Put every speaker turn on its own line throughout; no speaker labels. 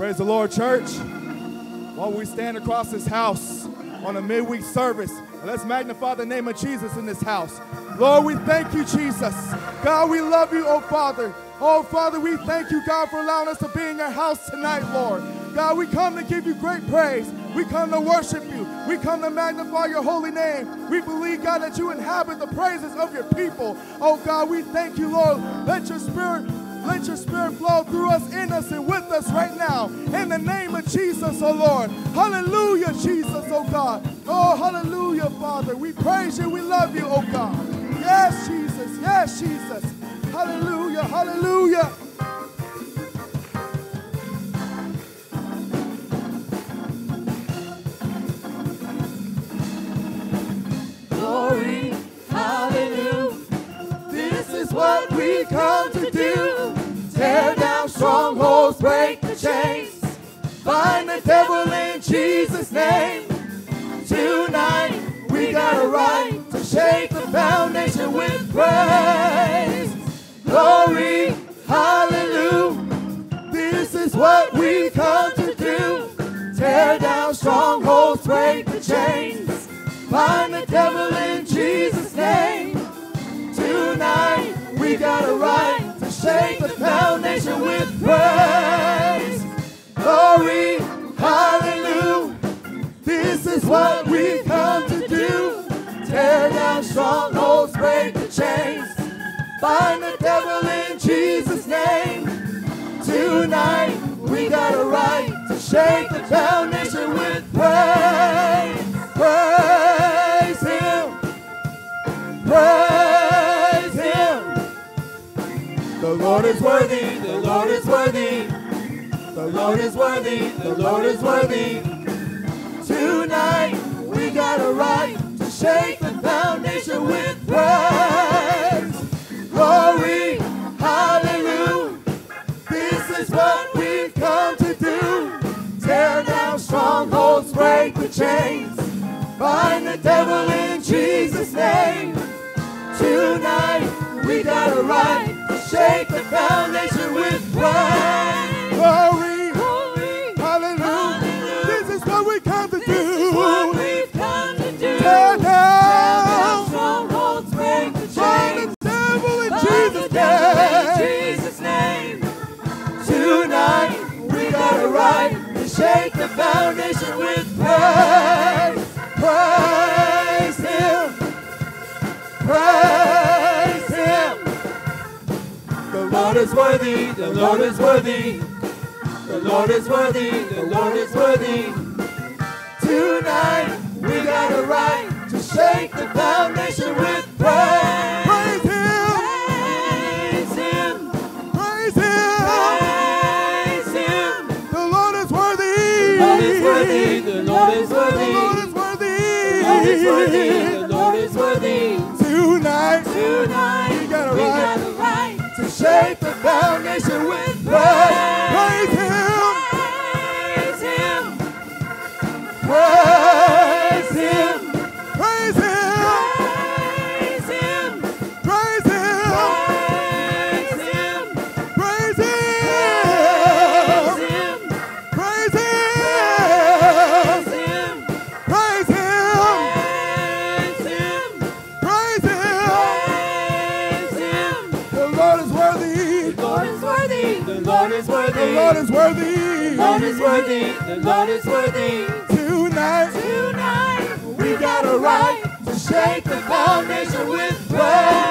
Praise the Lord, church. While we stand across this house on a midweek service, let's magnify the name of Jesus in this house. Lord, we thank you, Jesus. God, we love you, oh Father. Oh Father, we thank you, God, for allowing us to be in your house tonight, Lord. God, we come to give you great praise. We come to worship you. We come to magnify your holy name. We believe, God, that you inhabit the praises of your people. Oh God, we thank you, Lord. Let your spirit let your spirit flow through us, in us, and with us right now. In the name of Jesus, oh Lord. Hallelujah, Jesus, oh God. Oh, hallelujah, Father. We praise you. We love you, oh God. Yes, Jesus. Yes, Jesus. Hallelujah. Hallelujah.
The chains. Bind the devil in Jesus' name. Tonight, we got a right to shake the foundation with praise. Glory, hallelujah. This is what we come to do. Tear down strongholds, break the chains. Bind the devil in Jesus' name. Tonight, we got a right to shake the foundation with praise. Praise Him. Praise Him. The Lord is worthy. The Lord is worthy. The Lord is worthy. The Lord is worthy. Tonight, we got a right to shake the foundation with praise. Glory, hallelujah. This is what we've come to do. Tear down strongholds, break the chains. Bind the devil in Jesus' name. Tonight, we got a right to shake the foundation with praise.
Glory.
Glory,
Hallelujah. This is what we come to
This is what we've come to do.
Tear down.
Strongholds, break the
Bind
chains.
the devil in
Bind the
Jesus'
devil in. Jesus' name. Tonight, we got a right to shake the foundation with praise. Praise Him. The Lord is worthy. The Lord is worthy. The Lord is worthy. The Lord is worthy. Tonight, we got a right to shake the foundation with praise.
Praise Him.
Praise Him.
Praise Him.
Praise Him.
The Lord is worthy.
The Lord is worthy. The Lord is
The. Lord is worthy.
The Lord is worthy.
Tonight, We got a
we
right.
got a right to shake the foundation with praise.
praise Him.
Praise Him. Praise
Lord is worthy.
The Lord is worthy. The Lord is worthy.
Tonight,
Tonight we got a right to shake the foundation with praise.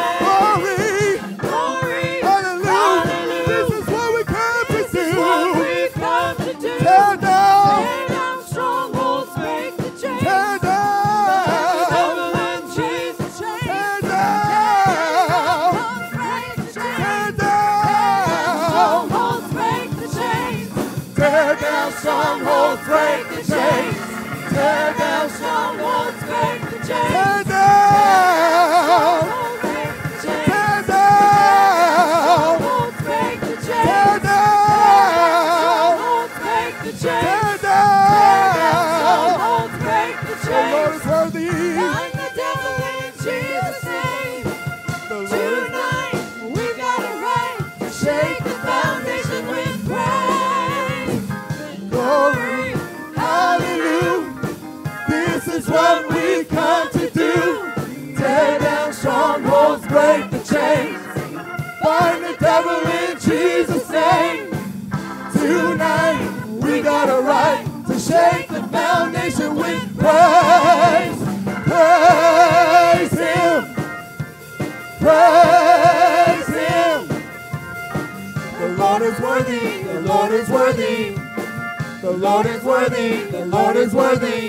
Lord is worthy.
The
Lord is
worthy. The Lord is worthy.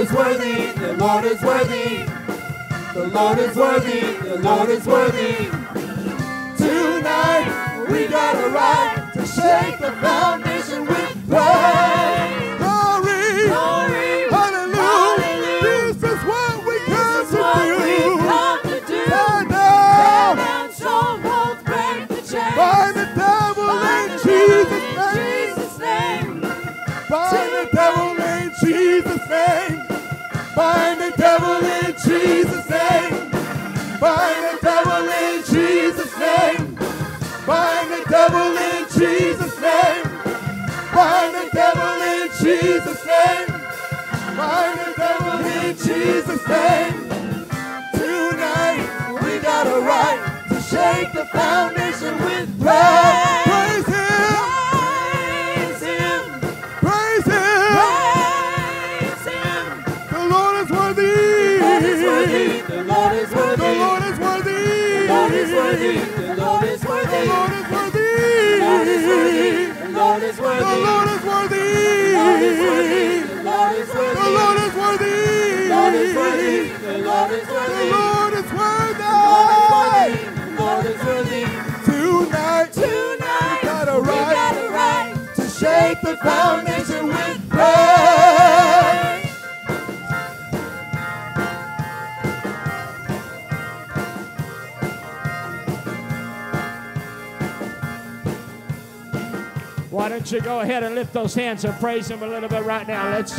Is worthy. The Lord is worthy. The Lord is worthy. The Lord is worthy. Tonight we got a right to shake the foundation with praise. laid the
foundation with
prayer.
The foundation with praise.
Why don't you go ahead and lift those hands and praise Him a little bit right now? Let's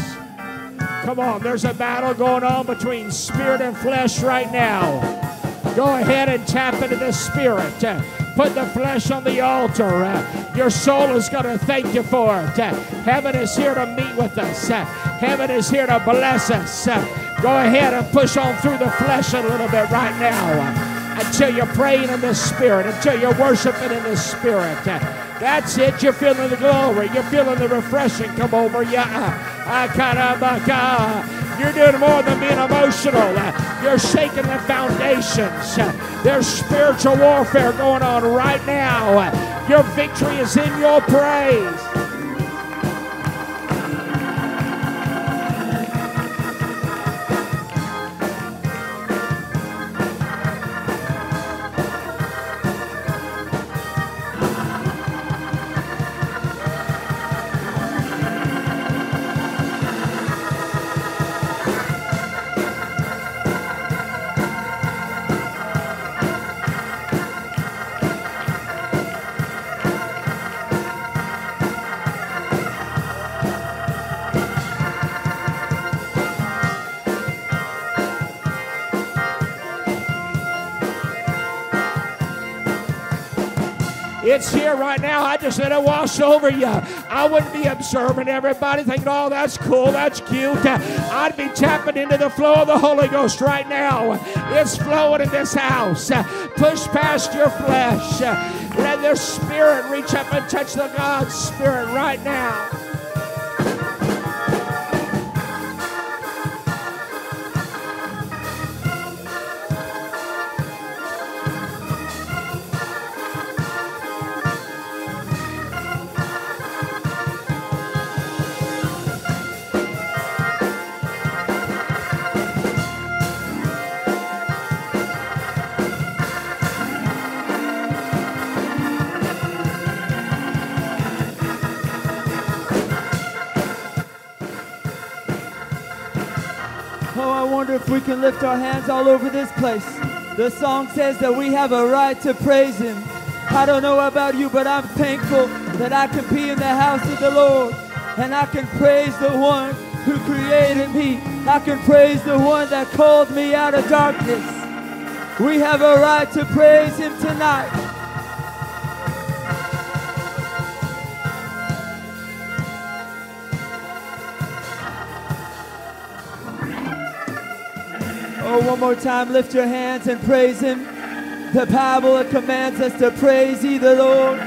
come on. There's a battle going on between spirit and flesh right now. Go ahead and tap into the spirit. Put the flesh on the altar. Your soul is going to thank you for it. Heaven is here to meet with us. Heaven is here to bless us. Go ahead and push on through the flesh a little bit right now until you're praying in the spirit, until you're worshiping in the spirit. That's it. You're feeling the glory. You're feeling the refreshing come over you. You're doing more than being emotional. You're shaking the foundations. There's spiritual warfare going on right now. Your victory is in your praise. Now. I just let it wash over you. I wouldn't be observing everybody thinking, oh, that's cool, that's cute. I'd be tapping into the flow of the Holy Ghost right now. It's flowing in this house. Push past your flesh. Let the Spirit reach up and touch the God's Spirit right now.
Lift our hands all over this place. The song says that we have a right to praise Him. I don't know about you, but I'm thankful that I can be in the house of the Lord and I can praise the one who created me. I can praise the one that called me out of darkness. We have a right to praise Him tonight. More time, lift your hands and praise Him. The Bible commands us to praise ye the Lord.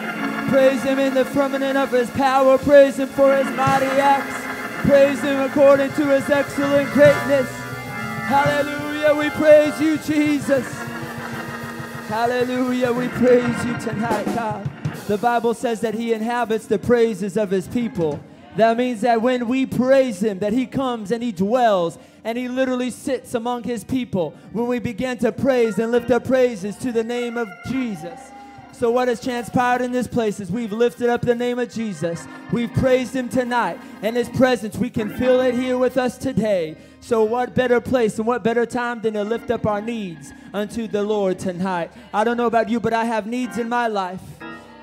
Praise Him in the firmament of His power. Praise Him for His mighty acts. Praise Him according to His excellent greatness. Hallelujah. We praise you, Jesus. Hallelujah. We praise you tonight, God. The Bible says that He inhabits the praises of His people. That means that when we praise Him, that He comes and He dwells and He literally sits among His people when we begin to praise and lift up praises to the name of Jesus. So, what has transpired in this place is we've lifted up the name of Jesus. We've praised Him tonight, and His presence, we can feel it here with us today. So, what better place and what better time than to lift up our needs unto the Lord tonight? I don't know about you, but I have needs in my life.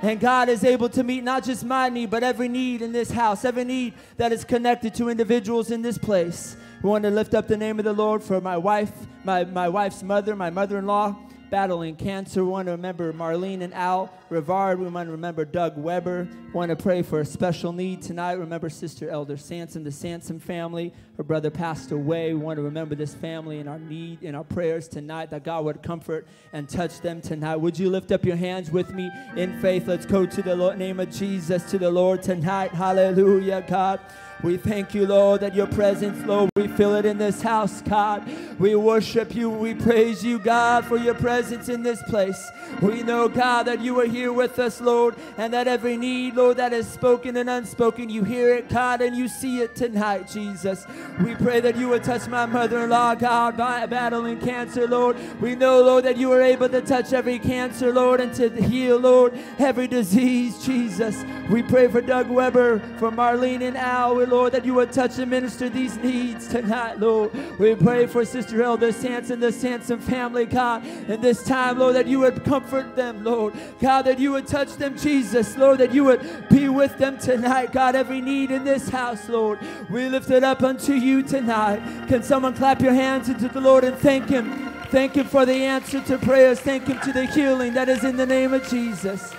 And God is able to meet not just my need, but every need in this house, every need that is connected to individuals in this place. We want to lift up the name of the Lord for my wife, my, my wife's mother, my mother in law, battling cancer. We want to remember Marlene and Al Rivard. We want to remember Doug Weber. We want to pray for a special need tonight. Remember Sister Elder Sansom, the Sansom family. Her brother passed away. We want to remember this family in our need, in our prayers tonight, that God would comfort and touch them tonight. Would you lift up your hands with me in faith? Let's go to the Lord, name of Jesus, to the Lord tonight. Hallelujah, God. We thank you, Lord, that your presence, Lord, we feel it in this house, God. We worship you. We praise you, God, for your presence in this place. We know, God, that you are here with us, Lord, and that every need, Lord, that is spoken and unspoken, you hear it, God, and you see it tonight, Jesus. We pray that you would touch my mother in law, God, by battling cancer, Lord. We know, Lord, that you are able to touch every cancer, Lord, and to heal, Lord, every disease, Jesus. We pray for Doug Weber, for Marlene and Al, Lord, that you would touch and minister these needs tonight, Lord. We pray for Sister Elder Sansom, the Sansom family, God, in this time, Lord, that you would comfort them, Lord. God, that you would touch them, Jesus, Lord, that you would be with them tonight, God, every need in this house, Lord. We lift it up unto you tonight. Can someone clap your hands into the Lord and thank Him? Thank Him for the answer to prayers. Thank Him to the healing that is in the name of Jesus.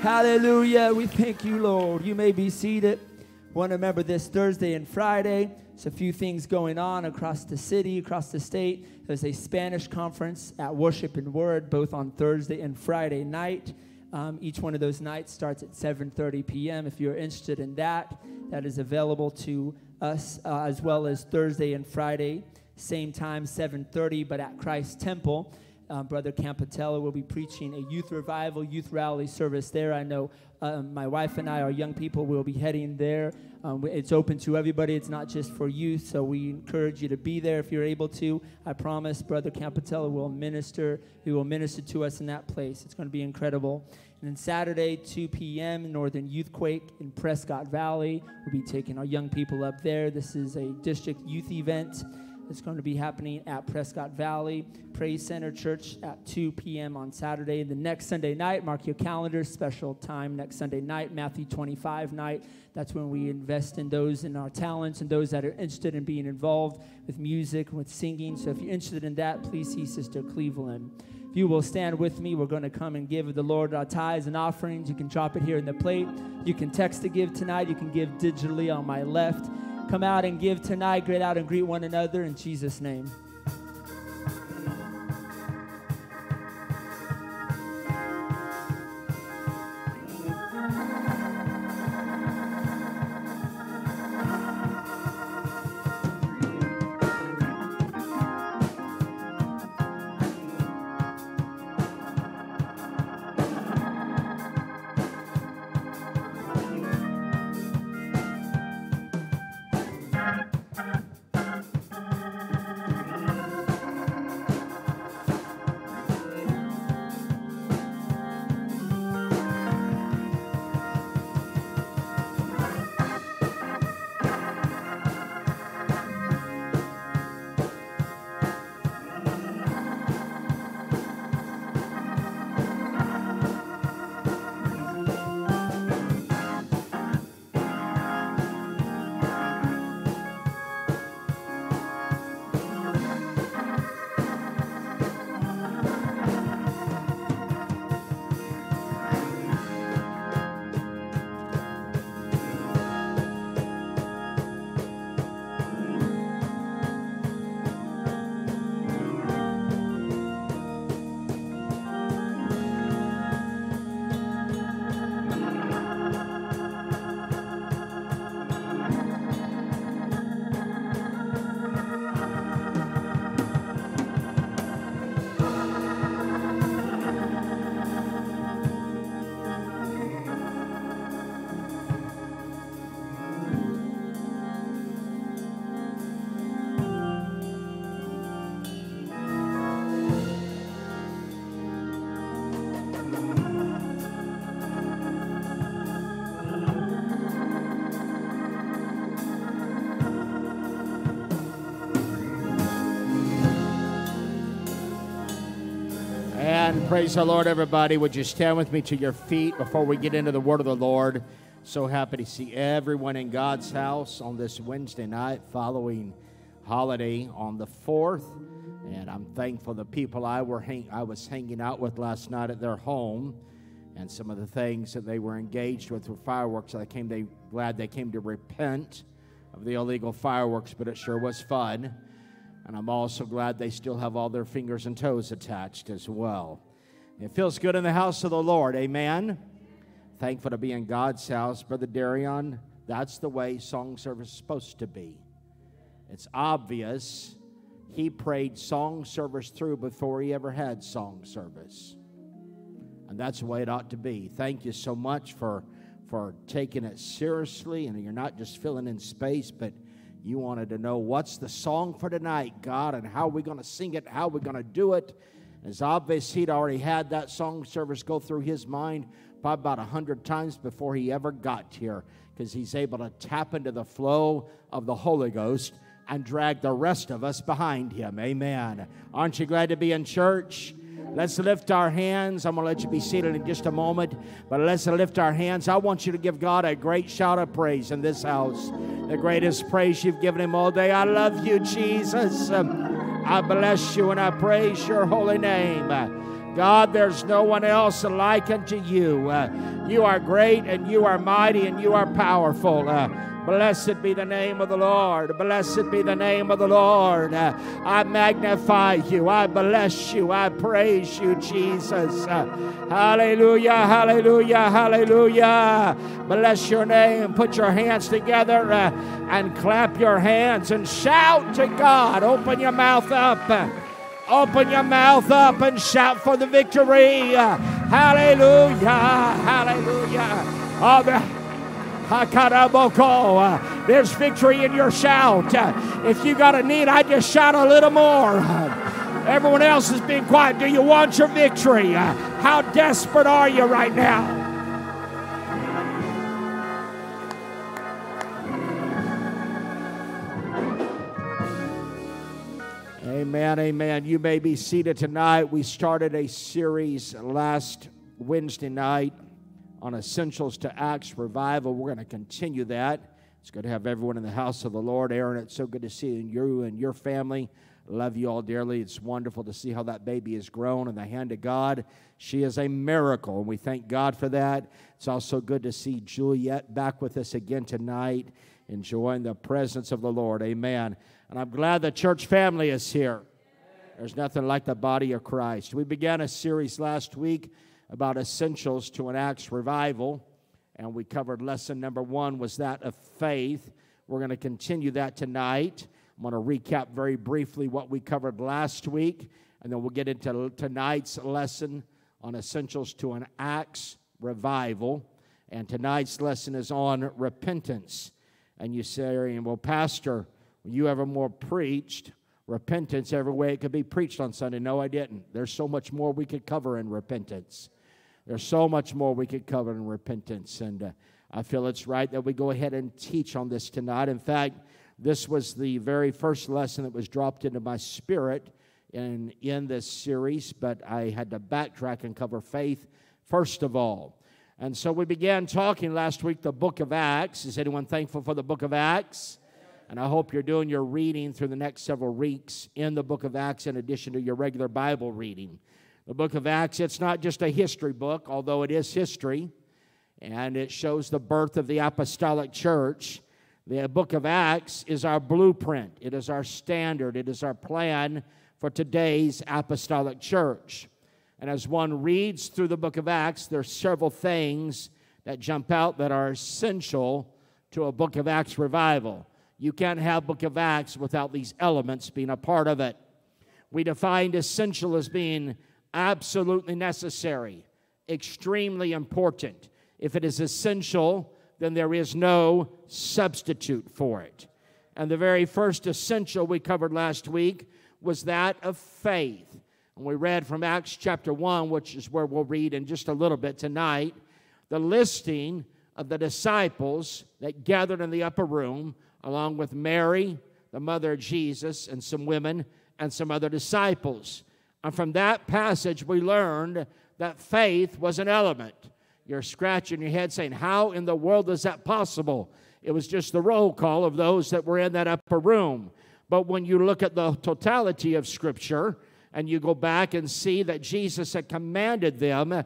Hallelujah. We thank you, Lord. You may be seated. Want to remember this Thursday and Friday. There's a few things going on across the city, across the state. There's a Spanish conference at Worship and Word, both on Thursday and Friday night. Um, each one of those nights starts at 7:30 p.m. If you're interested in that, that is available to us uh, as well as Thursday and Friday, same time, 7:30, but at Christ Temple. Um, Brother Campatella will be preaching a youth revival, youth rally service there. I know um, my wife and I, our young people, will be heading there. Um, it's open to everybody. It's not just for youth, so we encourage you to be there if you're able to. I promise Brother Campatella will minister. He will minister to us in that place. It's going to be incredible. And then Saturday, 2 p.m., Northern Youth Quake in Prescott Valley. We'll be taking our young people up there. This is a district youth event. It's going to be happening at Prescott Valley Praise Center Church at 2 p.m. on Saturday. The next Sunday night, mark your calendar, special time next Sunday night, Matthew 25 night. That's when we invest in those in our talents and those that are interested in being involved with music, with singing. So if you're interested in that, please see Sister Cleveland. If you will stand with me, we're going to come and give the Lord our tithes and offerings. You can drop it here in the plate. You can text to give tonight. You can give digitally on my left. Come out and give tonight. Get out and greet one another in Jesus' name.
Praise the Lord, everybody. Would you stand with me to your feet before we get into the word of the Lord? So happy to see everyone in God's house on this Wednesday night following holiday on the 4th. And I'm thankful the people I, were hang- I was hanging out with last night at their home and some of the things that they were engaged with were fireworks. I came they glad they came to repent of the illegal fireworks, but it sure was fun. And I'm also glad they still have all their fingers and toes attached as well. It feels good in the house of the Lord. Amen. Thankful to be in God's house. Brother Darion, that's the way song service is supposed to be. It's obvious he prayed song service through before he ever had song service. And that's the way it ought to be. Thank you so much for, for taking it seriously. And you're not just filling in space, but you wanted to know what's the song for tonight, God, and how are we going to sing it, how are we going to do it. It's obvious he'd already had that song service go through his mind probably about a hundred times before he ever got here because he's able to tap into the flow of the Holy Ghost and drag the rest of us behind him. Amen. Aren't you glad to be in church? Let's lift our hands. I'm going to let you be seated in just a moment, but let's lift our hands. I want you to give God a great shout of praise in this house. The greatest praise you've given Him all day. I love you, Jesus. I bless you and I praise your holy name. God, there's no one else like unto you. You are great and you are mighty and you are powerful. Blessed be the name of the Lord. Blessed be the name of the Lord. I magnify you. I bless you. I praise you, Jesus. Hallelujah, hallelujah, hallelujah. Bless your name. Put your hands together uh, and clap your hands and shout to God. Open your mouth up. Open your mouth up and shout for the victory. Hallelujah, hallelujah. Oh, there's victory in your shout. If you got a need, I just shout a little more. Everyone else is being quiet. Do you want your victory? How desperate are you right now? Amen, amen. You may be seated tonight. We started a series last Wednesday night on Essentials to Acts Revival. We're going to continue that. It's good to have everyone in the house of the Lord. Aaron, it's so good to see you and your family. Love you all dearly. It's wonderful to see how that baby has grown in the hand of God. She is a miracle, and we thank God for that. It's also good to see Juliet back with us again tonight, enjoying the presence of the Lord. Amen. And I'm glad the church family is here. There's nothing like the body of Christ. We began a series last week about essentials to an Acts revival, and we covered lesson number one was that of faith. We're going to continue that tonight. I'm going to recap very briefly what we covered last week, and then we'll get into tonight's lesson on essentials to an Acts revival. And tonight's lesson is on repentance. And you say, well, Pastor, you ever more preached repentance every way it could be preached on Sunday? No, I didn't. There's so much more we could cover in repentance. There's so much more we could cover in repentance, and uh, I feel it's right that we go ahead and teach on this tonight. In fact, this was the very first lesson that was dropped into my spirit in, in this series, but I had to backtrack and cover faith first of all. And so we began talking last week the book of Acts. Is anyone thankful for the book of Acts? And I hope you're doing your reading through the next several weeks in the book of Acts in addition to your regular Bible reading. The book of Acts, it's not just a history book, although it is history, and it shows the birth of the apostolic church. The book of Acts is our blueprint, it is our standard, it is our plan for today's apostolic church. And as one reads through the book of Acts, there are several things that jump out that are essential to a book of Acts revival. You can't have book of Acts without these elements being a part of it. We defined essential as being absolutely necessary, extremely important. If it is essential, then there is no substitute for it. And the very first essential we covered last week was that of faith. And we read from Acts chapter 1, which is where we'll read in just a little bit tonight, the listing of the disciples that gathered in the upper room, along with Mary, the mother of Jesus, and some women and some other disciples. And from that passage, we learned that faith was an element. You're scratching your head saying, How in the world is that possible? It was just the roll call of those that were in that upper room. But when you look at the totality of Scripture and you go back and see that Jesus had commanded them,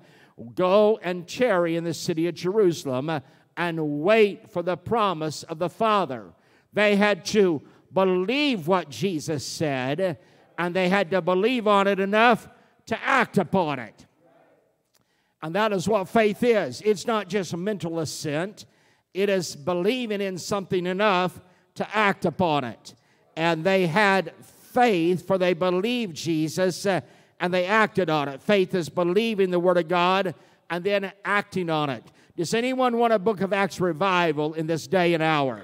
go and tarry in the city of Jerusalem and wait for the promise of the Father. They had to believe what Jesus said, and they had to believe on it enough to act upon it. And that is what faith is. It's not just a mental assent, it is believing in something enough to act upon it. And they had faith, for they believed Jesus uh, and they acted on it. Faith is believing the Word of God and then acting on it. Does anyone want a book of Acts revival in this day and hour?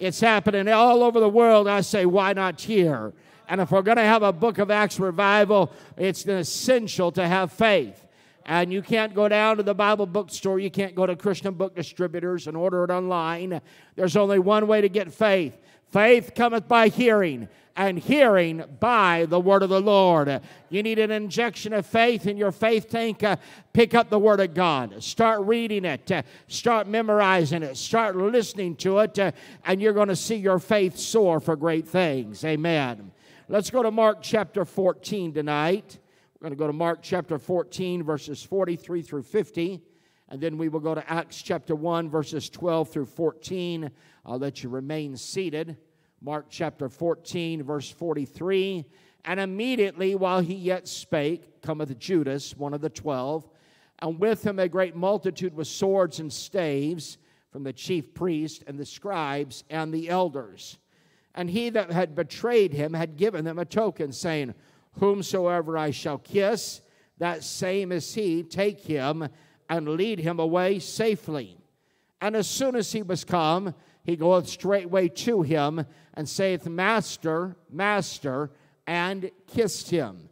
It's happening all over the world. I say, why not here? And if we're going to have a book of Acts revival, it's essential to have faith. And you can't go down to the Bible bookstore. You can't go to Christian book distributors and order it online. There's only one way to get faith faith cometh by hearing, and hearing by the word of the Lord. You need an injection of faith in your faith tank. Uh, pick up the word of God. Start reading it. Uh, start memorizing it. Start listening to it, uh, and you're going to see your faith soar for great things. Amen. Let's go to Mark chapter 14 tonight. We're going to go to Mark chapter 14, verses 43 through 50. And then we will go to Acts chapter 1, verses 12 through 14. I'll let you remain seated. Mark chapter 14, verse 43. And immediately while he yet spake, cometh Judas, one of the twelve, and with him a great multitude with swords and staves from the chief priests and the scribes and the elders. And he that had betrayed him had given them a token, saying, Whomsoever I shall kiss, that same is he, take him and lead him away safely. And as soon as he was come, he goeth straightway to him and saith, Master, Master, and kissed him.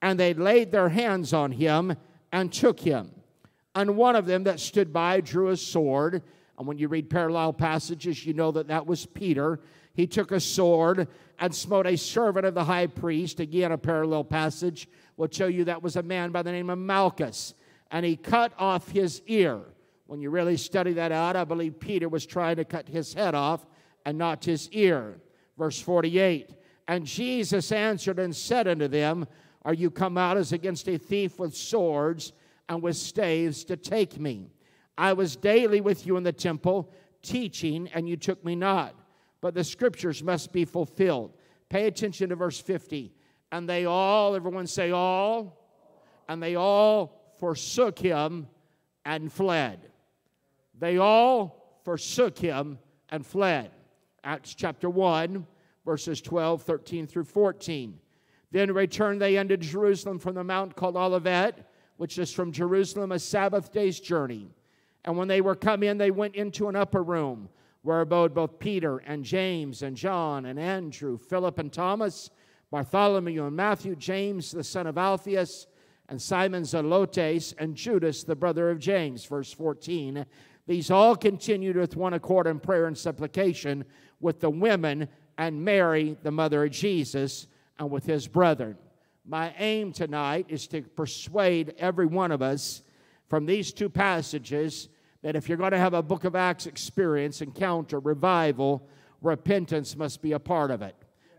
And they laid their hands on him and took him. And one of them that stood by drew a sword. And when you read parallel passages, you know that that was Peter he took a sword and smote a servant of the high priest. Again, a parallel passage will show you that was a man by the name of Malchus. And he cut off his ear. When you really study that out, I believe Peter was trying to cut his head off and not his ear. Verse 48 And Jesus answered and said unto them, Are you come out as against a thief with swords and with staves to take me? I was daily with you in the temple, teaching, and you took me not but the scriptures must be fulfilled. Pay attention to verse 50. And they all, everyone say all, and they all forsook him and fled. They all forsook him and fled. Acts chapter 1, verses 12, 13 through 14. Then returned they unto Jerusalem from the mount called Olivet, which is from Jerusalem a Sabbath day's journey. And when they were come in, they went into an upper room where abode both Peter and James and John and Andrew, Philip and Thomas, Bartholomew and Matthew, James the son of Alphaeus, and Simon Zelotes, and Judas the brother of James. Verse 14. These all continued with one accord in prayer and supplication with the women and Mary, the mother of Jesus, and with his brethren. My aim tonight is to persuade every one of us from these two passages that if you're going to have a book of Acts experience, encounter, revival, repentance must be a part of it.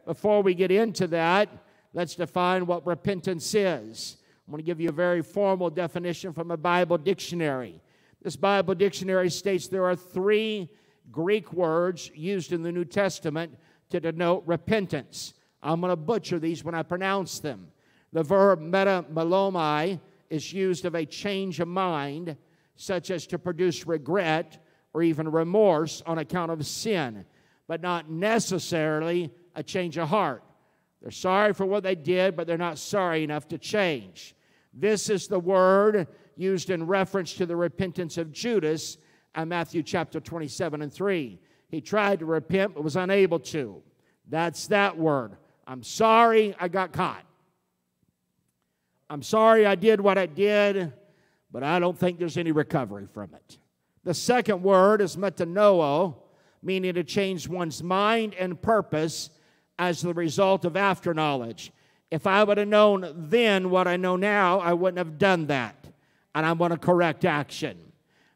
Before we get into that, let's define what repentance is. I'm going to give you a very formal definition from a Bible dictionary. This Bible dictionary states there are three Greek words used in the New Testament to denote repentance. I'm going to butcher these when I pronounce them. The verb metamelomai is used of a change of mind such as to produce regret or even remorse on account of sin, but not necessarily a change of heart. They're sorry for what they did, but they're not sorry enough to change. This is the word used in reference to the repentance of Judas in Matthew chapter 27 and 3. He tried to repent but was unable to. That's that word. I'm sorry I got caught. I'm sorry I did what I did, but I don't think there's any recovery from it. The second word is metanoeo, meaning to change one's mind and purpose as the result of after knowledge. If I would have known then what I know now, I wouldn't have done that. And I want to correct action.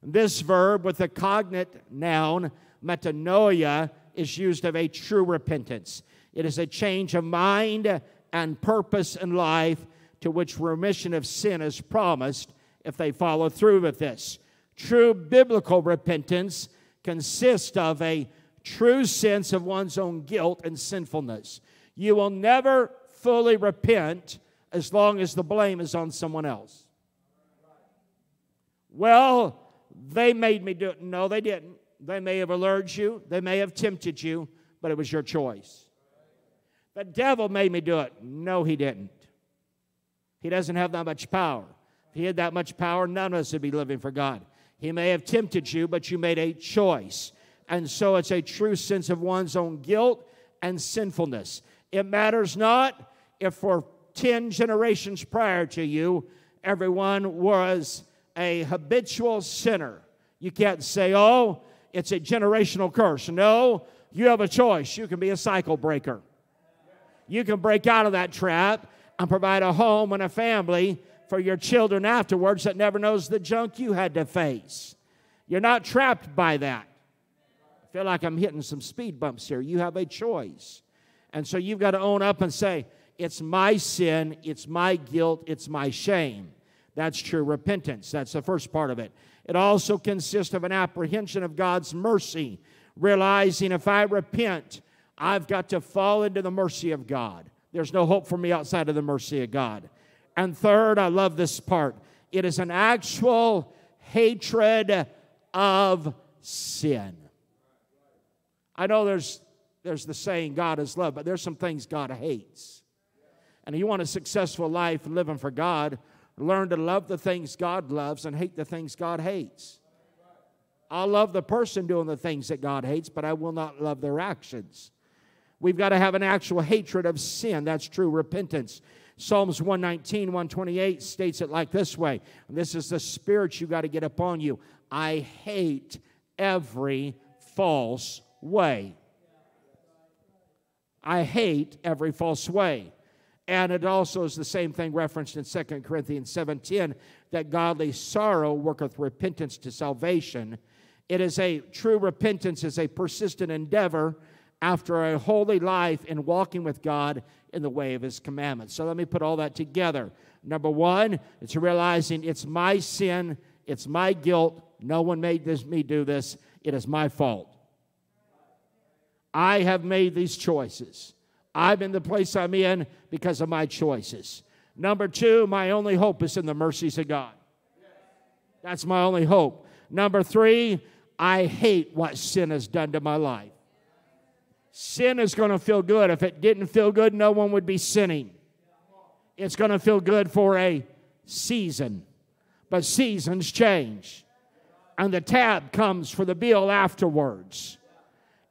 This verb with the cognate noun, metanoia, is used of a true repentance. It is a change of mind and purpose in life to which remission of sin is promised if they follow through with this. True biblical repentance consists of a true sense of one's own guilt and sinfulness. You will never fully repent as long as the blame is on someone else. Well, they made me do it. No, they didn't. They may have allured you, they may have tempted you, but it was your choice. The devil made me do it. No, he didn't. He doesn't have that much power. If he had that much power, none of us would be living for God. He may have tempted you, but you made a choice. And so it's a true sense of one's own guilt and sinfulness. It matters not if for 10 generations prior to you, everyone was a habitual sinner. You can't say, oh, it's a generational curse. No, you have a choice. You can be a cycle breaker. You can break out of that trap and provide a home and a family for your children afterwards that never knows the junk you had to face. You're not trapped by that. I feel like I'm hitting some speed bumps here. You have a choice. And so you've got to own up and say, it's my sin, it's my guilt, it's my shame. That's true repentance. That's the first part of it. It also consists of an apprehension of God's mercy, realizing if I repent, I've got to fall into the mercy of God. There's no hope for me outside of the mercy of God. And third, I love this part it is an actual hatred of sin. I know there's, there's the saying God is love, but there's some things God hates. And if you want a successful life living for God, learn to love the things God loves and hate the things God hates. I'll love the person doing the things that God hates, but I will not love their actions. We've got to have an actual hatred of sin. That's true repentance. Psalms 119, 128 states it like this way. This is the spirit you got to get upon you. I hate every false way. I hate every false way. And it also is the same thing referenced in 2 Corinthians 7:10 that godly sorrow worketh repentance to salvation. It is a true repentance is a persistent endeavor after a holy life in walking with God in the way of his commandments. So let me put all that together. Number 1, it's realizing it's my sin, it's my guilt. No one made this, me do this. It is my fault. I have made these choices. I'm in the place I'm in because of my choices. Number two, my only hope is in the mercies of God. That's my only hope. Number three, I hate what sin has done to my life. Sin is going to feel good. If it didn't feel good, no one would be sinning. It's going to feel good for a season, but seasons change. And the tab comes for the bill afterwards.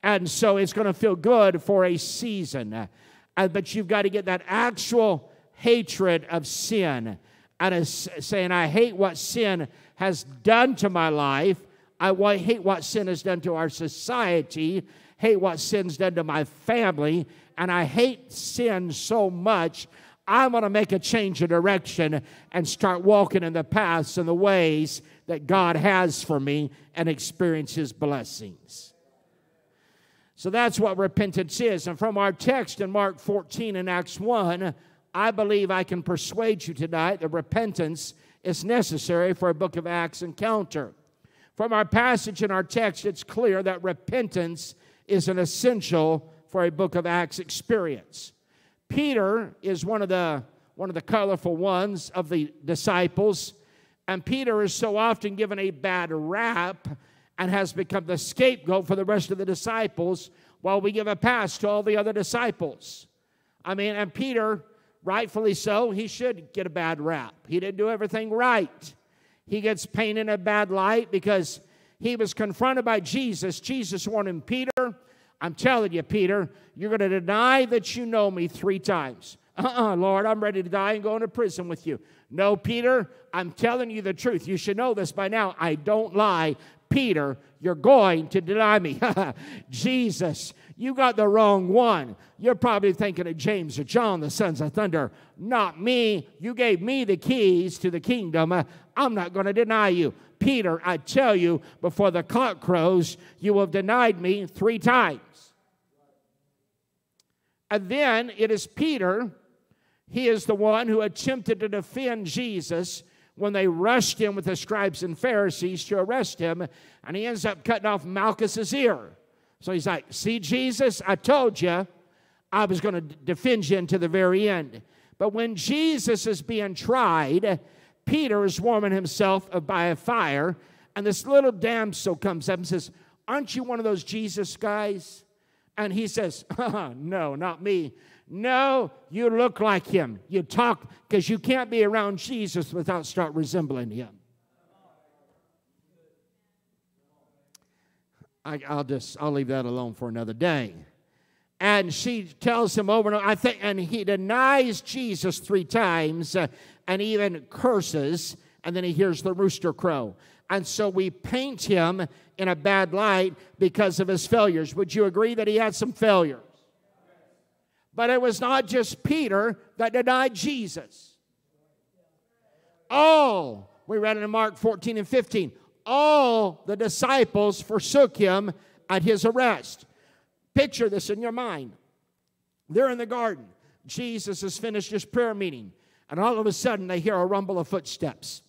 And so it's going to feel good for a season. Uh, but you've got to get that actual hatred of sin. And saying, I hate what sin has done to my life. I hate what sin has done to our society, hate what sin's done to my family, and I hate sin so much. I'm going to make a change of direction and start walking in the paths and the ways that God has for me and experience His blessings. So that's what repentance is. And from our text in Mark 14 and Acts 1, I believe I can persuade you tonight that repentance is necessary for a book of Acts encounter. From our passage in our text, it's clear that repentance is an essential for a book of Acts experience. Peter is one of the one of the colorful ones of the disciples, and Peter is so often given a bad rap and has become the scapegoat for the rest of the disciples while we give a pass to all the other disciples. I mean, and Peter, rightfully so, he should get a bad rap. He didn't do everything right. He gets painted in a bad light because he was confronted by Jesus. Jesus warned him, Peter, I'm telling you, Peter, you're going to deny that you know me three times. Uh uh-uh, uh Lord, I'm ready to die and go into prison with you. No, Peter, I'm telling you the truth. You should know this by now. I don't lie. Peter, you're going to deny me. Jesus, you got the wrong one. You're probably thinking of James or John, the sons of thunder. Not me. You gave me the keys to the kingdom. Uh, I'm not going to deny you. Peter, I tell you, before the cock crows, you have denied me three times. And then it is Peter, he is the one who attempted to defend Jesus when they rushed him with the scribes and Pharisees to arrest him, and he ends up cutting off Malchus's ear. So he's like, See, Jesus, I told you I was going to defend you until the very end. But when Jesus is being tried, Peter is warming himself by a fire, and this little damsel comes up and says, Aren't you one of those Jesus guys? And he says, uh-huh, No, not me. No, you look like him. You talk because you can't be around Jesus without start resembling him. I, will just I'll leave that alone for another day. And she tells him over and over, I think, and he denies Jesus three times, uh, and even curses, and then he hears the rooster crow. And so we paint him in a bad light because of his failures. Would you agree that he had some failures? But it was not just Peter that denied Jesus. All, we read in Mark 14 and 15, all the disciples forsook him at his arrest. Picture this in your mind. They're in the garden. Jesus has finished his prayer meeting, and all of a sudden they hear a rumble of footsteps.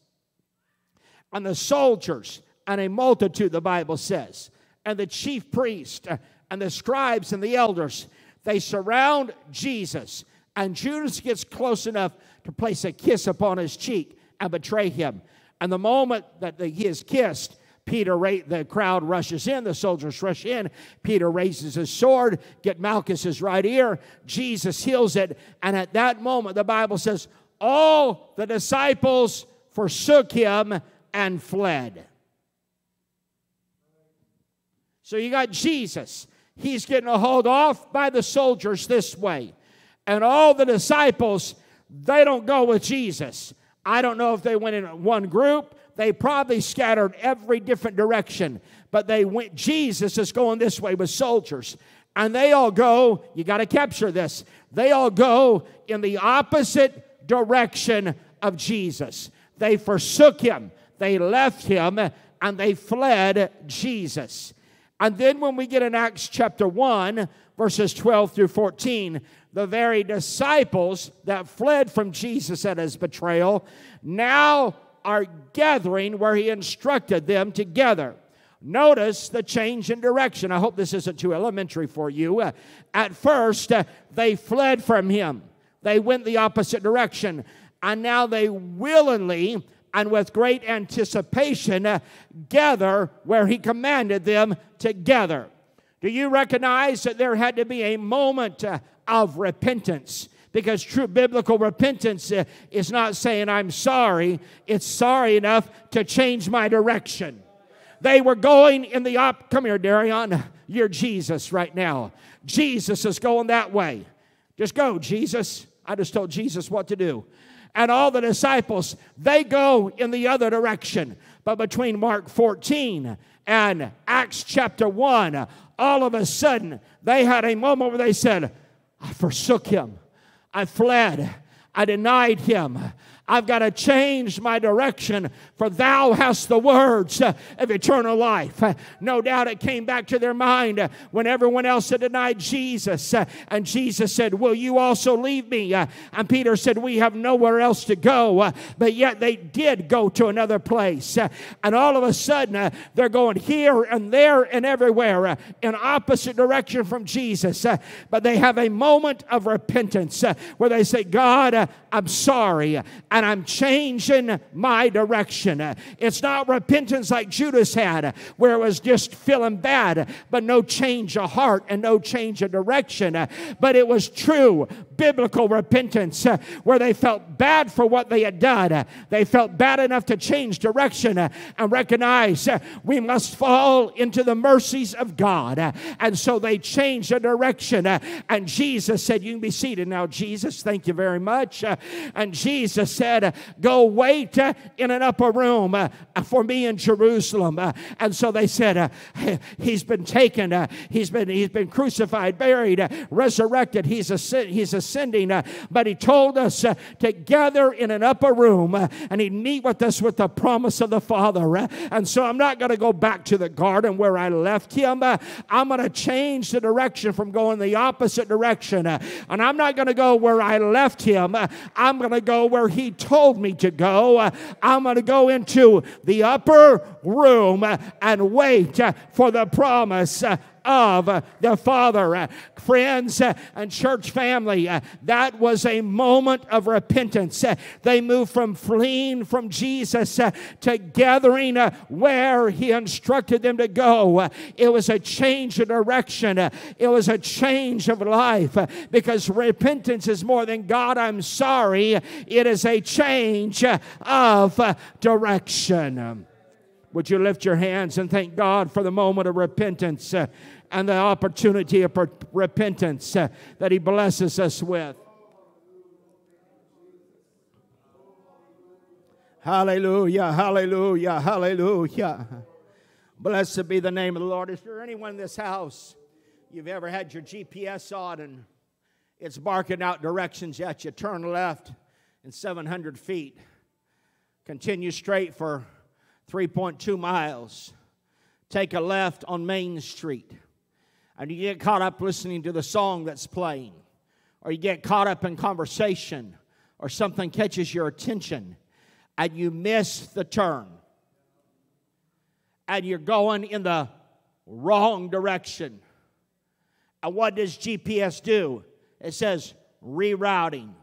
And the soldiers and a multitude, the Bible says, and the chief priest and the scribes and the elders, they surround Jesus. And Judas gets close enough to place a kiss upon his cheek and betray him. And the moment that he is kissed, Peter, the crowd rushes in, the soldiers rush in. Peter raises his sword, get Malchus's right ear. Jesus heals it. And at that moment, the Bible says, all the disciples forsook him and fled. So you got Jesus. He's getting hauled off by the soldiers this way. And all the disciples, they don't go with Jesus. I don't know if they went in one group. They probably scattered every different direction. But they went, Jesus is going this way with soldiers. And they all go, you got to capture this. They all go in the opposite direction of Jesus. They forsook him, they left him, and they fled Jesus. And then when we get in Acts chapter 1, verses 12 through 14, the very disciples that fled from Jesus at his betrayal now are gathering where he instructed them together. Notice the change in direction. I hope this isn't too elementary for you. Uh, at first, uh, they fled from him, they went the opposite direction, and now they willingly and with great anticipation uh, gather where he commanded them together. Do you recognize that there had to be a moment uh, of repentance? Because true biblical repentance uh, is not saying, I'm sorry, it's sorry enough to change my direction. They were going in the op. Come here, Darion. You're Jesus right now. Jesus is going that way. Just go, Jesus. I just told Jesus what to do and all the disciples, they go in the other direction. But between Mark 14 and Acts chapter 1, all of a sudden, they had a moment where they said, I forsook him. I fled. I denied him. I've got to change my direction, for thou hast the words of eternal life. No doubt it came back to their mind when everyone else had denied Jesus. And Jesus said, Will you also leave me? And Peter said, We have nowhere else to go. But yet they did go to another place. And all of a sudden, they're going here and there and everywhere in opposite direction from Jesus. But they have a moment of repentance where they say, God, I'm sorry and I'm changing my direction. It's not repentance like Judas had, where it was just feeling bad, but no change of heart and no change of direction. But it was true biblical repentance, where they felt bad for what they had done. They felt bad enough to change direction and recognize we must fall into the mercies of God. And so they changed the direction. And Jesus said, You can be seated now, Jesus. Thank you very much. And Jesus said, said, Go wait in an upper room uh, for me in Jerusalem. Uh, and so they said, uh, He's been taken, he's, been, he's been crucified, buried, resurrected, he's, asc- he's ascending. But he told us to gather in an upper room and he'd meet with us with the promise of the Father. And so I'm not going to go back to the garden where I left him. I'm going to change the direction from going the opposite direction. And I'm not going to go where I left him. I'm going to go where he told me to go. I'm going to go into the upper room and wait for the promise of the Father. Uh, friends uh, and church family, uh, that was a moment of repentance. They moved from fleeing from Jesus to gathering where He instructed them to go. It was a change of direction, it was a change of life because repentance is more than God, I'm sorry. It is a change of direction. Would you lift your hands and thank God for the moment of repentance uh, and the opportunity of repentance uh, that He blesses us with? Hallelujah, hallelujah, hallelujah. Blessed be the name of the Lord. Is there anyone in this house you've ever had your GPS on and it's barking out directions at you? Turn left in 700 feet, continue straight for 3.2 miles, take a left on Main Street, and you get caught up listening to the song that's playing, or you get caught up in conversation, or something catches your attention, and you miss the turn, and you're going in the wrong direction. And what does GPS do? It says rerouting.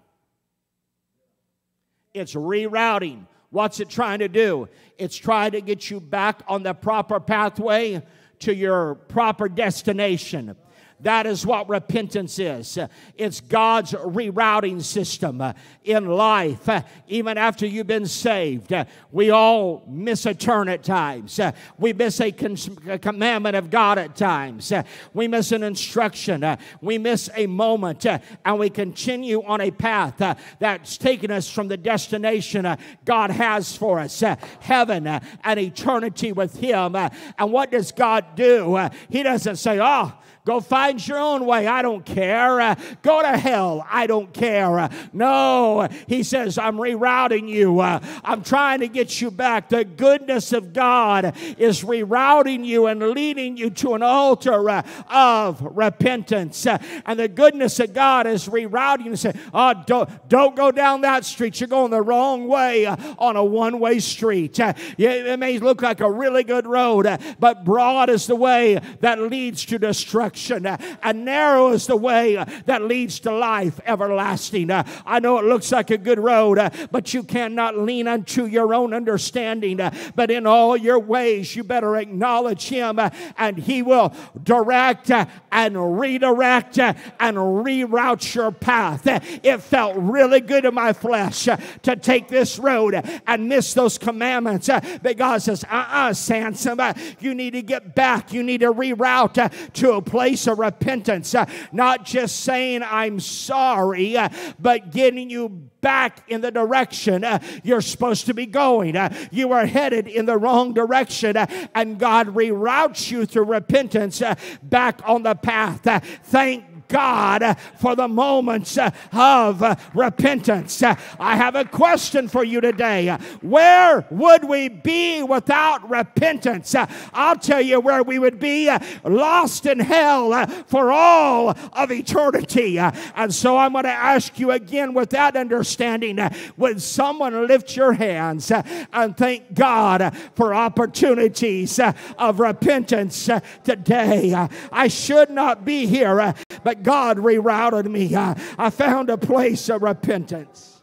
It's rerouting. What's it trying to do? It's trying to get you back on the proper pathway to your proper destination. That is what repentance is. It's God's rerouting system uh, in life. Uh, even after you've been saved, uh, we all miss a turn at times. Uh, we miss a, commandment of God at times. Uh, we miss an instruction. Uh, we miss a moment. And we continue on a path that's taken us from the destination God has for us heaven and eternity with Him. And what does God do? He doesn't say, Oh, Go find your own way. I don't care. Uh, go to hell. I don't care. Uh, no, he says, I'm rerouting you. Uh, I'm trying to get you back. The goodness of God is rerouting you and leading you to an altar uh, of repentance. Uh, and the goodness of God is rerouting you. Say, oh, don't, don't go down that street. You're going the wrong way uh, on a one way street. it may look like a really good road, but broad is the way that leads to destruction uh, and narrow is the way uh, that leads to life everlasting. Uh, I know it looks like a good road, but you cannot lean unto your own understanding. But in all your ways, you better acknowledge Him, and He will direct and redirect and reroute your path. It felt really good in my flesh to take this road and miss those commandments. But God says, uh uh-uh, uh you need to get back. You need to reroute to a place place of repentance. Uh, not just saying, I'm sorry, uh, but getting you back in the direction uh, you're supposed to be going. You are headed in the wrong direction, and God reroutes you through repentance back on the path. thank God for the moments of repentance. I have a question for you today. Where would we be without repentance? I'll tell you where we would be lost in hell for all of eternity. And so I'm going to ask you again with that understanding would someone lift your hands and thank God for opportunities of repentance today? I should not be here, but but God rerouted me. I, I found a place of repentance.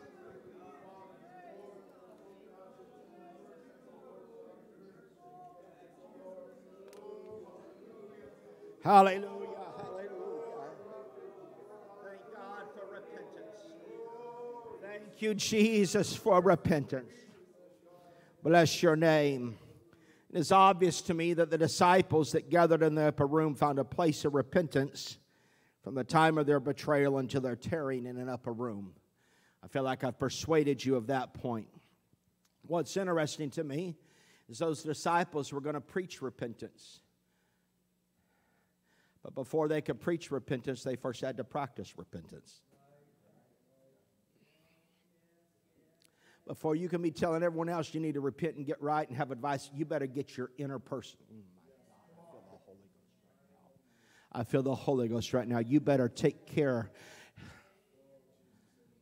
Hallelujah. Hallelujah. Thank God for repentance. Thank you, Jesus, for repentance. Bless your name. It is obvious to me that the disciples that gathered in the upper room found a place of repentance from the time of their betrayal until their tearing in an upper room. I feel like I've persuaded you of that point. What's interesting to me is those disciples were going to preach repentance. But before they could preach repentance, they first had to practice repentance. Before you can be telling everyone else you need to repent and get right and have advice, you better get your inner person. I feel the Holy Ghost right now. You better take care.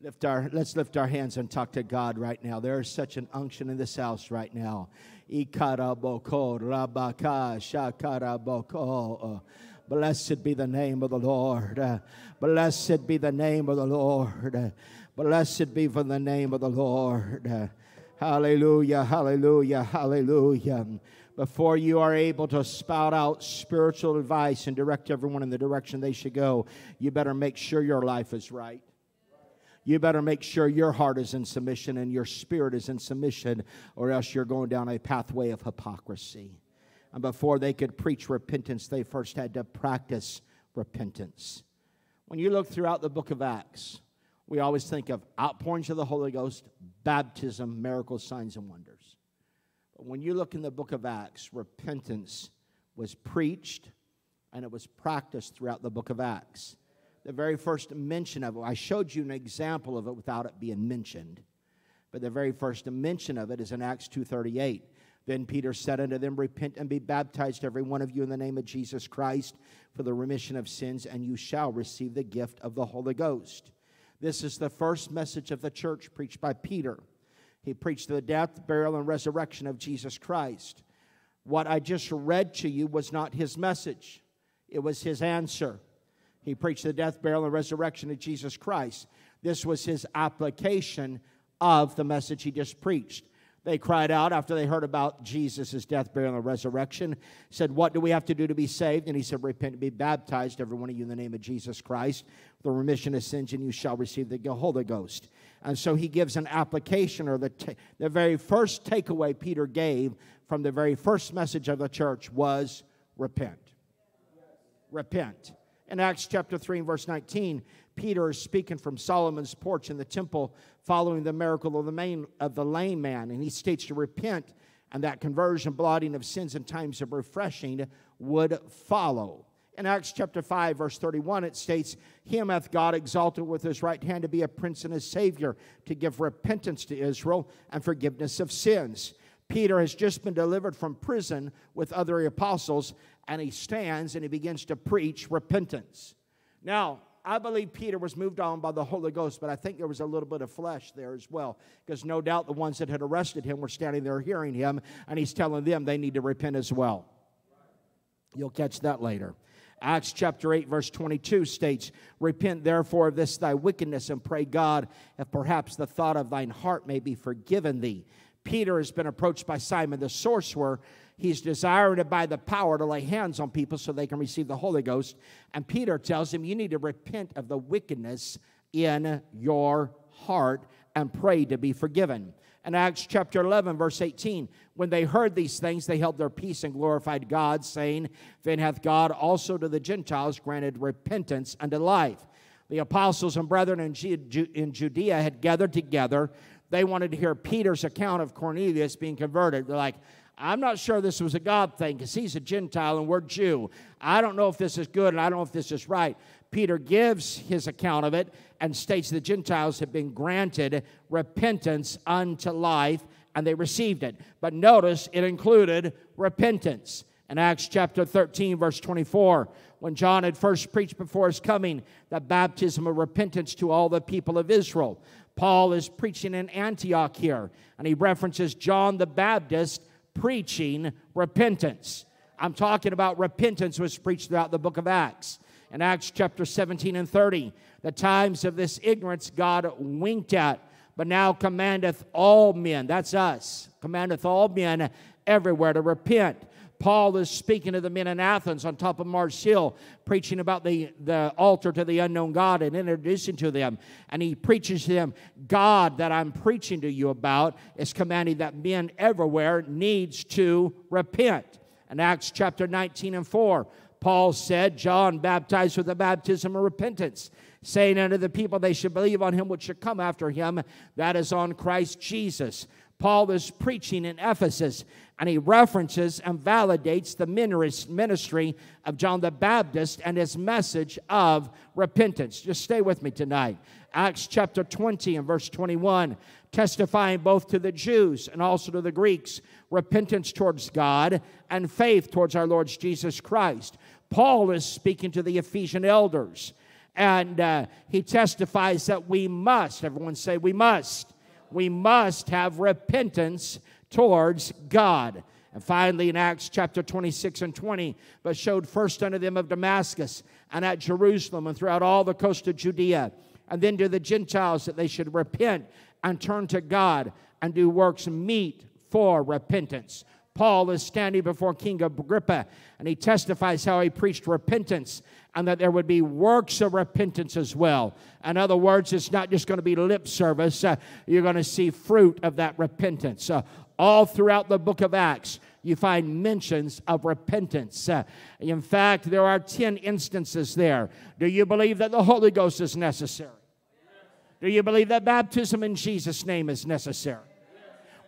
Lift our, let's lift our hands and talk to God right now. There is such an unction in this house right now. Rabaka. Blessed be the name of the Lord. Blessed be the name of the Lord. Blessed be for the name of the Lord. Hallelujah, hallelujah, hallelujah. Before you are able to spout out spiritual advice and direct everyone in the direction they should go, you better make sure your life is right. You better make sure your heart is in submission and your spirit is in submission, or else you're going down a pathway of hypocrisy. And before they could preach repentance, they first had to practice repentance. When you look throughout the book of Acts, we always think of outpourings of the Holy Ghost, baptism, miracles, signs, and wonders. When you look in the book of Acts, repentance was preached and it was practiced throughout the book of Acts. The very first mention of it, I showed you an example of it without it being mentioned. But the very first mention of it is in Acts 2:38. Then Peter said unto them, Repent and be baptized, every one of you, in the name of Jesus Christ, for the remission of sins, and you shall receive the gift of the Holy Ghost. This is the first message of the church preached by Peter. He preached the death, burial, and resurrection of Jesus Christ. What I just read to you was not his message, it was his answer. He preached the death, burial, and resurrection of Jesus Christ. This was his application of the message he just preached. They cried out after they heard about Jesus' death, burial, and resurrection. Said, What do we have to do to be saved? And he said, Repent and be baptized, every one of you, in the name of Jesus Christ, the remission of sins, and you shall receive the Holy Ghost. And so he gives an application, or the, the very first takeaway Peter gave from the very first message of the church was repent. Repent. In Acts chapter 3 and verse 19, Peter is speaking from Solomon's porch in the temple following the miracle of the, main, of the lame man. And he states to repent and that conversion, blotting of sins and times of refreshing would follow. In Acts chapter 5, verse 31, it states, Him hath God exalted with his right hand to be a prince and a savior, to give repentance to Israel and forgiveness of sins. Peter has just been delivered from prison with other apostles, and he stands and he begins to preach repentance. Now, I believe Peter was moved on by the Holy Ghost, but I think there was a little bit of flesh there as well, because no doubt the ones that had arrested him were standing there hearing him, and he's telling them they need to repent as well. You'll catch that later. Acts chapter 8, verse 22 states, Repent therefore of this thy wickedness, and pray God, if perhaps the thought of thine heart may be forgiven thee. Peter has been approached by Simon the sorcerer. He's desiring by the power to lay hands on people so they can receive the Holy Ghost. And Peter tells him, You need to repent of the wickedness in your heart and pray to be forgiven. In Acts chapter 11, verse 18, when they heard these things, they held their peace and glorified God, saying, Then hath God also to the Gentiles granted repentance unto life. The apostles and brethren in, Judea had gathered together they wanted to hear Peter's account of Cornelius being converted. They're like, I'm not sure this was a God thing because he's a Gentile and we're Jew. I don't know if this is good and I don't know if this is right. Peter gives his account of it and states the Gentiles have been granted repentance unto life and they received it. But notice it included repentance. In Acts chapter 13, verse 24, when John had first preached before his coming the baptism of repentance to all the people of Israel. Paul is preaching in Antioch here, and he references John the Baptist preaching repentance. I'm talking about repentance was preached throughout the book of Acts. In Acts chapter 17 and 30, the times of this ignorance God winked at, but now commandeth all men, that's us, commandeth all men everywhere to repent Paul is speaking to the men in Athens on top of Mars Hill, preaching about the, the altar to the unknown God and introducing to them. And he preaches to them, God that I'm preaching to you about is commanding that men everywhere needs to repent. In Acts chapter 19 and 4, Paul said, John baptized with the baptism of repentance. saying unto the people they should believe on him which should come after him, that is on Christ Jesus. Paul is preaching in Ephesus, and he references and validates the ministry of John the Baptist and his message of repentance. Just stay with me tonight. Acts chapter 20 and verse 21, testifying both to the Jews and also to the Greeks repentance towards God and faith towards our Lord Jesus Christ. Paul is speaking to the Ephesian elders, and uh, he testifies that we must, everyone say, we must we must have repentance towards God. And finally, in Acts chapter 26 and 20, but showed first unto them of Damascus and at Jerusalem and throughout all the coast of Judea, and then to the Gentiles that they should repent and turn to God and do works meet for repentance. Paul is standing before King Agrippa and he testifies how he preached repentance and that there would be works of repentance as well. In other words, it's not just going to be lip service, uh, you're going to see fruit of that repentance. Uh, all throughout the book of Acts, you find mentions of repentance. Uh, in fact, there are 10 instances there. Do you believe that the Holy Ghost is necessary? Do you believe that baptism in Jesus' name is necessary?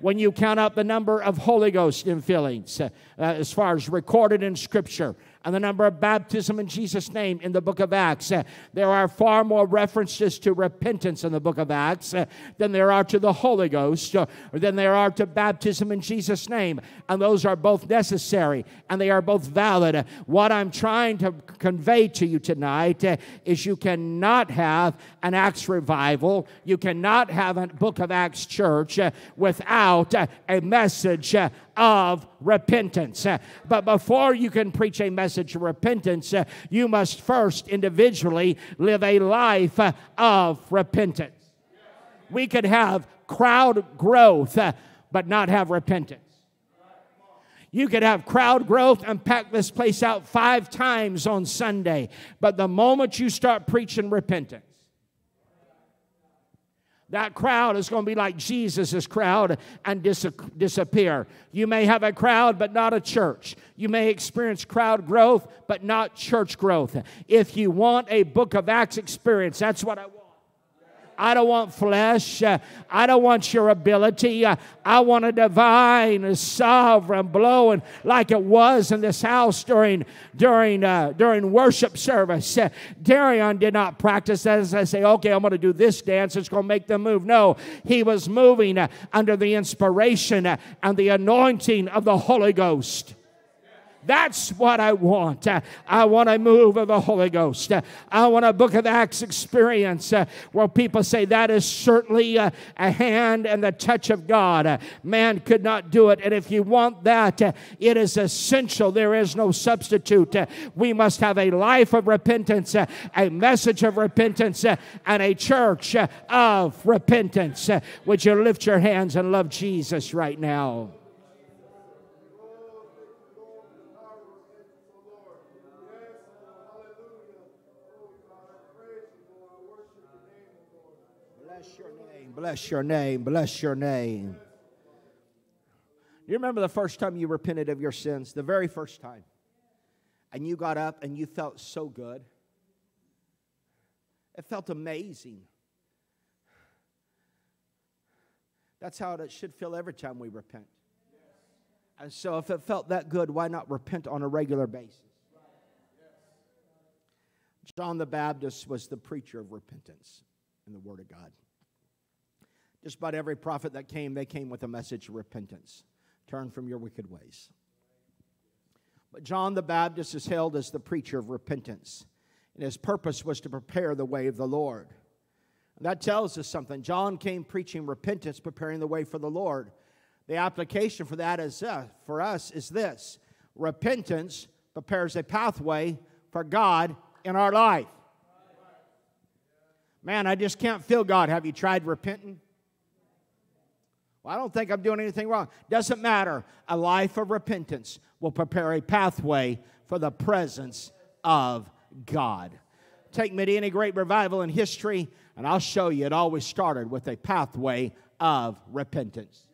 When you count up the number of Holy Ghost infillings, uh, as far as recorded in Scripture, and the number of baptism in Jesus' name in the book of Acts. Uh, there are far more references to repentance in the book of Acts uh, than there are to the Holy Ghost, uh, or than there are to baptism in Jesus' name. And those are both necessary and they are both valid. What I'm trying to convey to you tonight uh, is you cannot have an Acts revival, you cannot have a book of Acts church uh, without uh, a message of repentance. Uh, but before you can preach a message of repentance, uh, you must first individually live a life uh, of repentance. We could have crowd growth, but not have repentance. You could have crowd growth and pack this place out five times on Sunday, but the moment you start preaching repentance, that crowd is going to be like Jesus' crowd and dis- disappear. You may have a crowd, but not a church. You may experience crowd growth, but not church growth. If you want a book of Acts experience, that's what I want. I don't want flesh. I don't want your ability. I want a divine, sovereign blowing like it was in this house during during uh, during worship service. Darian did not practice that as I say, okay, I'm going to do this dance. It's going to make them move. No, he was moving under the inspiration and the anointing of the Holy Ghost. That's what I want. Uh, I want a move of the Holy Ghost. Uh, I want a book of Acts experience uh, where people say that is certainly a hand and the touch of God. Man could not do it. And if you want that, it is essential. There is no substitute. We must have a life of repentance, a message of repentance, and a church of repentance. Would you lift your hands and love Jesus right now? Bless your name. Bless your name. You remember the first time you repented of your sins? The very first time. And you got up and you felt so good. It felt amazing. That's how it should feel every time we repent. And so, if it felt that good, why not repent on a regular basis? John the Baptist was the preacher of repentance in the Word of God. Just about every prophet that came, they came with a message of repentance. Turn from your wicked ways. But John the Baptist is hailed as the preacher of repentance, and his purpose was to prepare the way of the Lord. And that tells us something. John came preaching repentance, preparing the way for the Lord. The application for that is uh, for us is this: repentance prepares a pathway for God in our life. Man, I just can't feel God. Have you tried repenting? Well, I don't think I'm doing anything wrong. Doesn't matter. A life of repentance will prepare a pathway for the presence of God. Take me to any great revival in history, and I'll show you it always started with a pathway of repentance.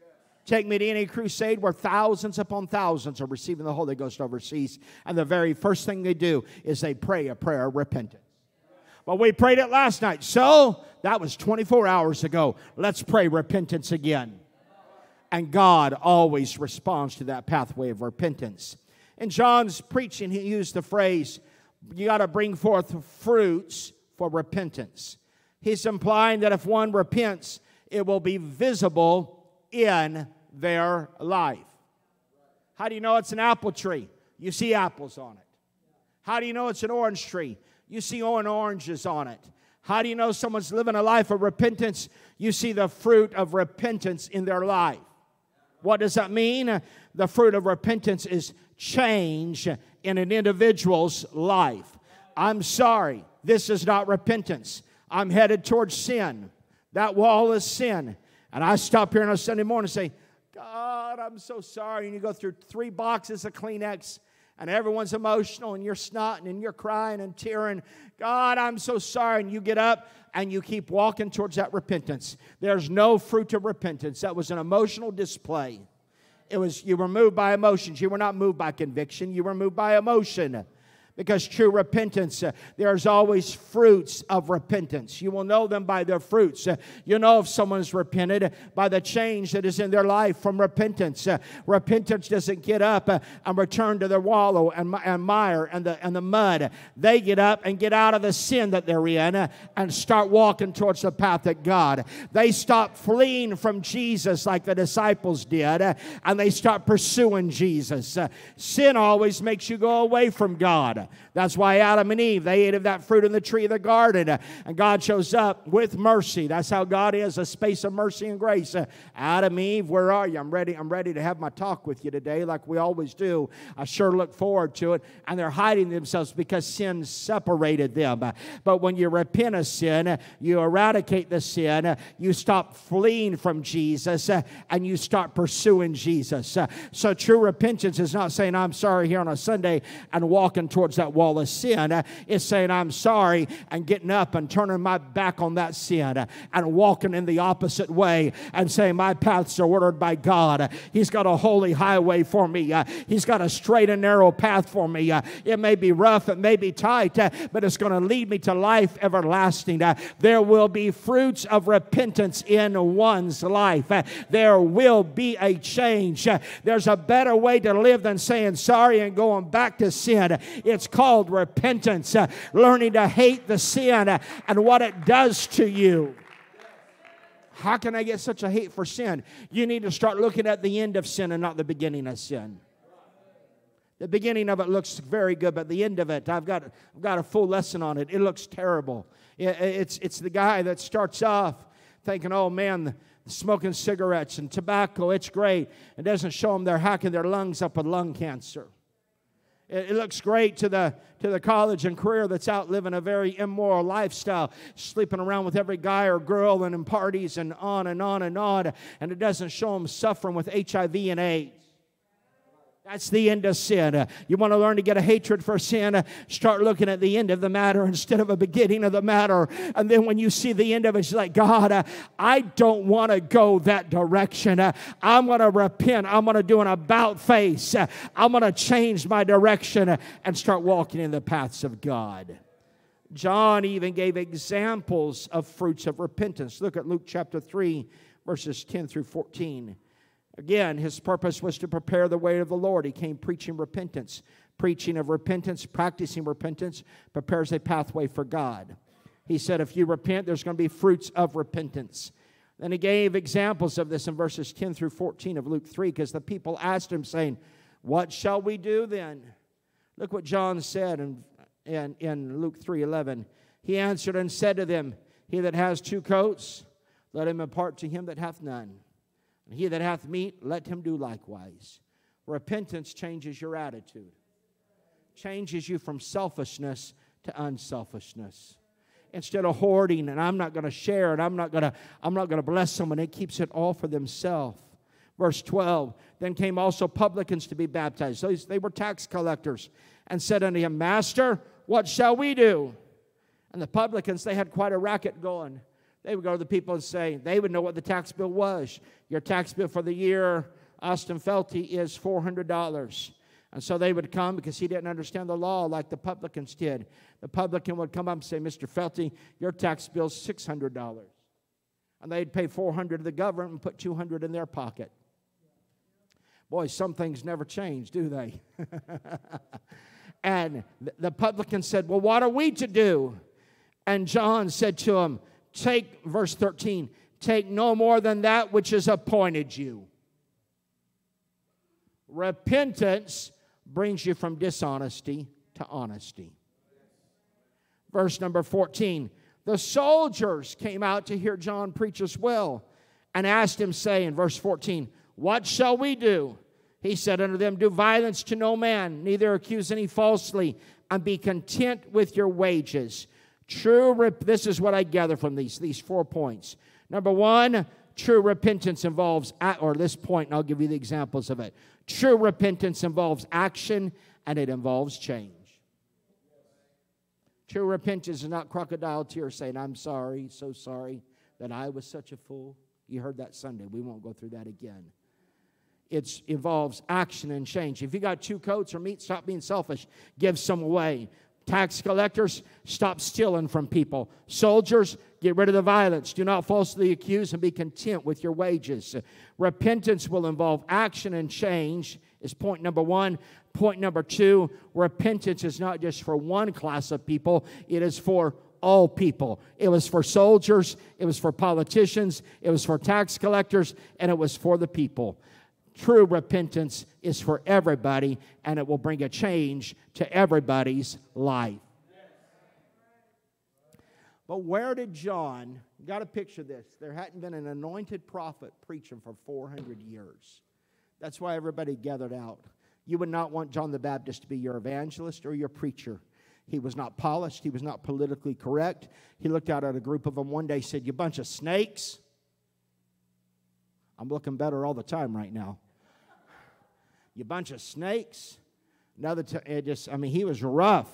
Take me to any crusade where thousands upon thousands are receiving the Holy Ghost overseas, and the very first thing they do is they pray a prayer of repentance. But we prayed it last night. So that was 24 hours ago. Let's pray repentance again. And God always responds to that pathway of repentance. In John's preaching, he used the phrase, you got to bring forth fruits for repentance. He's implying that if one repents, it will be visible in their life. How do you know it's an apple tree? You see apples on it. How do you know it's an orange tree? You see oranges on it. How do you know someone's living a life of repentance? You see the fruit of repentance in their life. What does that mean? The fruit of repentance is change in an individual's life. I'm sorry, this is not repentance. I'm headed towards sin. That wall is sin. And I stop here on a Sunday morning and say, God, I'm so sorry. And you go through three boxes of Kleenex and everyone's emotional and you're snotting and you're crying and tearing. God, I'm so sorry. And you get up and you keep walking towards that repentance. There's no fruit of repentance. That was an emotional display. It was you were moved by emotions. You were not moved by conviction. You were moved by emotion because true repentance, uh, there's always fruits of repentance. You will know them by their fruits. Uh, you know if someone's repented by the change that is in their life from repentance. Uh, repentance doesn't get up uh, and return to their wallow and, and mire and the, and the mud. They get up and get out of the sin that they're in uh, and start walking towards the path of God. They stop fleeing from Jesus like the disciples did uh, and they start pursuing Jesus. sin always makes you go away from God. That's why Adam and Eve, they ate of that fruit in the tree of the garden. And God shows up with mercy. That's how God is, a space of mercy and grace. Adam, Eve, where are you? I'm ready, I'm ready to have my talk with you today, like we always do. I sure look forward to it. And they're hiding themselves because sin separated them. But when you repent of sin, you eradicate the sin, you stop fleeing from Jesus, and you start pursuing Jesus. So true repentance is not saying, I'm sorry here on a Sunday and walking towards that wall of sin uh, is saying, I'm sorry, and getting up and turning my back on that sin uh, and walking in the opposite way and saying, My paths are ordered by God. He's got a holy highway for me, uh, He's got a straight and narrow path for me. It may be rough, it may be tight, but it's going to lead me to life everlasting. There will be fruits of repentance in one's life. There will be a change. There's a better way to live than saying sorry and going back to sin. It's called repentance, uh, learning to hate the sin uh, and what it does to you. How can I get such a hate for sin? You need to start looking at the end of sin and not the beginning of sin. The beginning of it looks very good, but the end of it, I've got, I've got a full lesson on it. It looks terrible. It's, it's the guy that starts off thinking, oh man, smoking cigarettes and tobacco, it's great. It doesn't show them they're hacking their lungs up with lung cancer. It, looks great to the, to the college and career that's out living a very immoral lifestyle, sleeping around with every guy or girl and in parties and on and on and on. And it doesn't show them suffering with HIV and AIDS. That's the end of sin. Uh, you want to learn to get a hatred for sin? Uh, start looking at the end of the matter instead of a beginning of the matter. And then when you see the end of it, it's like, God, uh, I don't want to go that direction. I'm going to repent. I'm going to do an about face. I'm going to change my direction and start walking in the paths of God. John even gave examples of fruits of repentance. Look at Luke chapter 3, verses 10 through 14. Again, his purpose was to prepare the way of the Lord. He came preaching repentance. Preaching of repentance, practicing repentance, prepares a pathway for God. He said, if you repent, there's going to be fruits of repentance. Then he gave examples of this in verses 10 through 14 of Luke 3, because the people asked him, saying, What shall we do then? Look what John said in, in, in Luke 3 11. He answered and said to them, He that has two coats, let him impart to him that hath none. And he that hath meat, let him do likewise. Repentance changes your attitude, changes you from selfishness to unselfishness. Instead of hoarding and I'm not going to share and I'm not going to I'm not going to bless someone, it keeps it all for themselves. Verse 12 Then came also publicans to be baptized. So they were tax collectors and said unto him, Master, what shall we do? And the publicans, they had quite a racket going. They would go to the people and say, they would know what the tax bill was. Your tax bill for the year, Austin Felty, is $400. And so they would come because he didn't understand the law like the publicans did. The publican would come up and say, Mr. Felty, your tax bill's $600. And they'd pay 400 to the government and put 200 in their pocket. Boy, some things never change, do they? and the publican said, Well, what are we to do? And John said to him, Take, verse 13, take no more than that which is appointed you. Repentance brings you from dishonesty to honesty. Verse number 14 The soldiers came out to hear John preach as well and asked him, saying, verse 14, What shall we do? He said unto them, Do violence to no man, neither accuse any falsely, and be content with your wages. True, rep- this is what I gather from these, these four points. Number one, true repentance involves, at or this point, and I'll give you the examples of it. True repentance involves action and it involves change. True repentance is not crocodile tears saying, I'm sorry, so sorry that I was such a fool. You heard that Sunday. We won't go through that again. It involves action and change. If you got two coats or meat, stop being selfish. Give some away. Tax collectors, stop stealing from people. Soldiers, get rid of the violence. Do not falsely accuse and be content with your wages. Repentance will involve action and change, is point number one. Point number two repentance is not just for one class of people, it is for all people. It was for soldiers, it was for politicians, it was for tax collectors, and it was for the people. True repentance is for everybody, and it will bring a change to everybody's life. But where did John, got to picture this, there hadn't been an anointed prophet preaching for 400 years. That's why everybody gathered out. You would not want John the Baptist to be your evangelist or your preacher. He was not polished, he was not politically correct. He looked out at a group of them one day, said, You bunch of snakes. I'm looking better all the time right now you bunch of snakes. Another, t- it just, I mean, he was rough.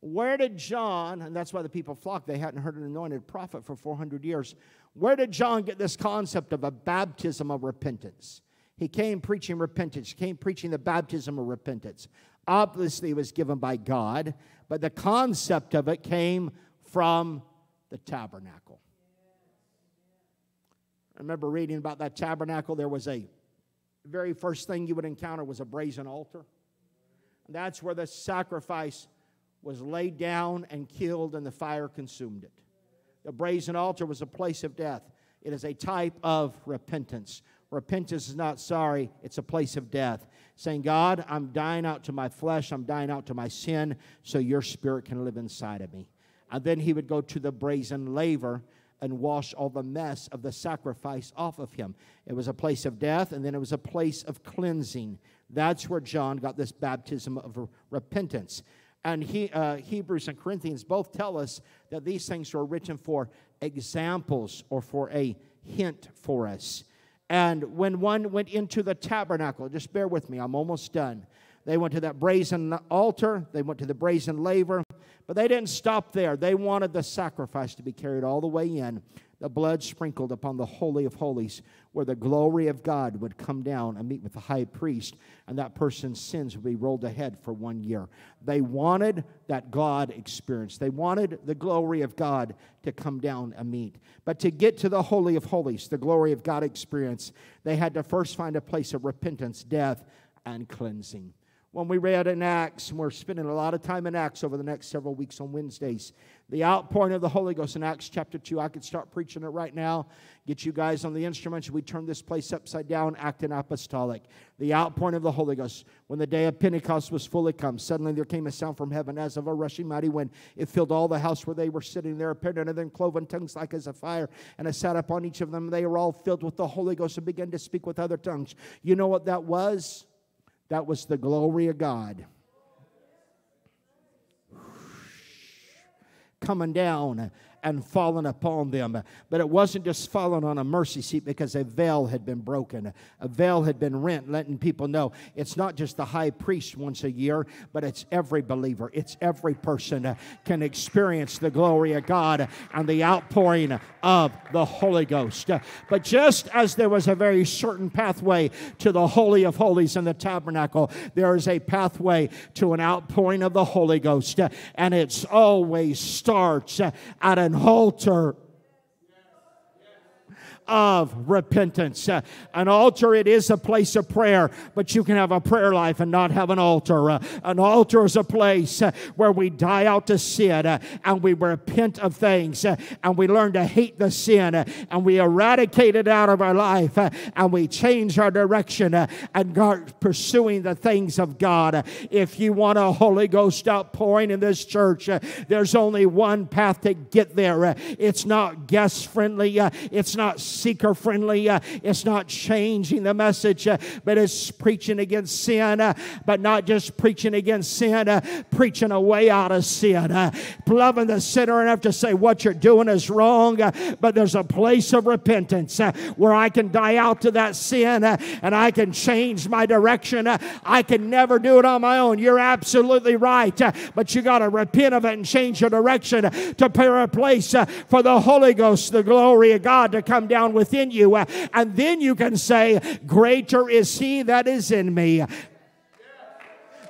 Where did John, and that's why the people flocked, they hadn't heard an anointed prophet for 400 years. Where did John get this concept of a baptism of repentance? He came preaching repentance, he came preaching the baptism of repentance. Obviously, it was given by God, but the concept of it came from the tabernacle. I remember reading about that tabernacle. There was a very first thing you would encounter was a brazen altar. And that's where the sacrifice was laid down and killed, and the fire consumed it. The brazen altar was a place of death. It is a type of repentance. Repentance is not sorry, it's a place of death. Saying, God, I'm dying out to my flesh, I'm dying out to my sin, so your spirit can live inside of me. And then he would go to the brazen laver and wash all the mess of the sacrifice off of him. It was a place of death, and then it was a place of cleansing. That's where John got this baptism of repentance. And he, uh, Hebrews and Corinthians both tell us that these things were written for examples or for a hint for us. And when one went into the tabernacle, just bear with me, I'm almost done. They went to that brazen altar, they went to the brazen laver, but they didn't stop there. They wanted the sacrifice to be carried all the way in, the blood sprinkled upon the Holy of Holies, where the glory of God would come down and meet with the high priest, and that person's sins would be rolled ahead for one year. They wanted that God experience. They wanted the glory of God to come down and meet. But to get to the Holy of Holies, the glory of God experience, they had to first find a place of repentance, death, and cleansing when we read in Acts, and we're spending a lot of time in Acts over the next several weeks on Wednesdays. The outpouring of the Holy Ghost in Acts chapter 2. I could start preaching it right now, get you guys on the instruments. We turn this place upside down, acting apostolic. The outpouring of the Holy Ghost. When the day of Pentecost was fully come, suddenly there came a sound from heaven as of a rushing mighty wind. It filled all the house where they were sitting. There appeared unto them cloven tongues like as a fire, and it sat upon each of them. They were all filled with the Holy Ghost and began to speak with other tongues. You know what that was? That was the glory of God. Coming down and fallen upon them. But it wasn't just fallen on a mercy seat because a veil had been broken, a veil had been rent, letting people know it's not just the high priest once a year, but it's every believer, it's every person can experience the glory of God and the outpouring of the Holy Ghost. But just as there was a very certain pathway to the Holy of Holies in the tabernacle, there is a pathway to an outpouring of the Holy Ghost, and it's always starts at an altar of repentance. Uh, an altar, it is a place of prayer, but you can have a prayer life and not have an altar. Uh, an altar is a place uh, where we die out to sin uh, and we repent of things uh, and we learn to hate the sin uh, and we eradicate it out of our life and we change our direction and start pursuing the things of God. if you want a Holy Ghost outpouring in this church, there's only one path to get there. it's not guest friendly, it's not seeker friendly. Uh, it's not changing the message, uh, but it's preaching against sin, uh, but not just preaching against sin, uh, preaching a way out of sin. Uh, loving the sinner enough to say what you're doing is wrong, uh, but there's a place of repentance where I can die out to that sin and I can change my direction. I can never do it on my own. You're absolutely right, but you got to repent of it and change your direction to prepare a place for the Holy Ghost, the glory of God to come down within you. Uh, and then you can say, Greater is He that is in me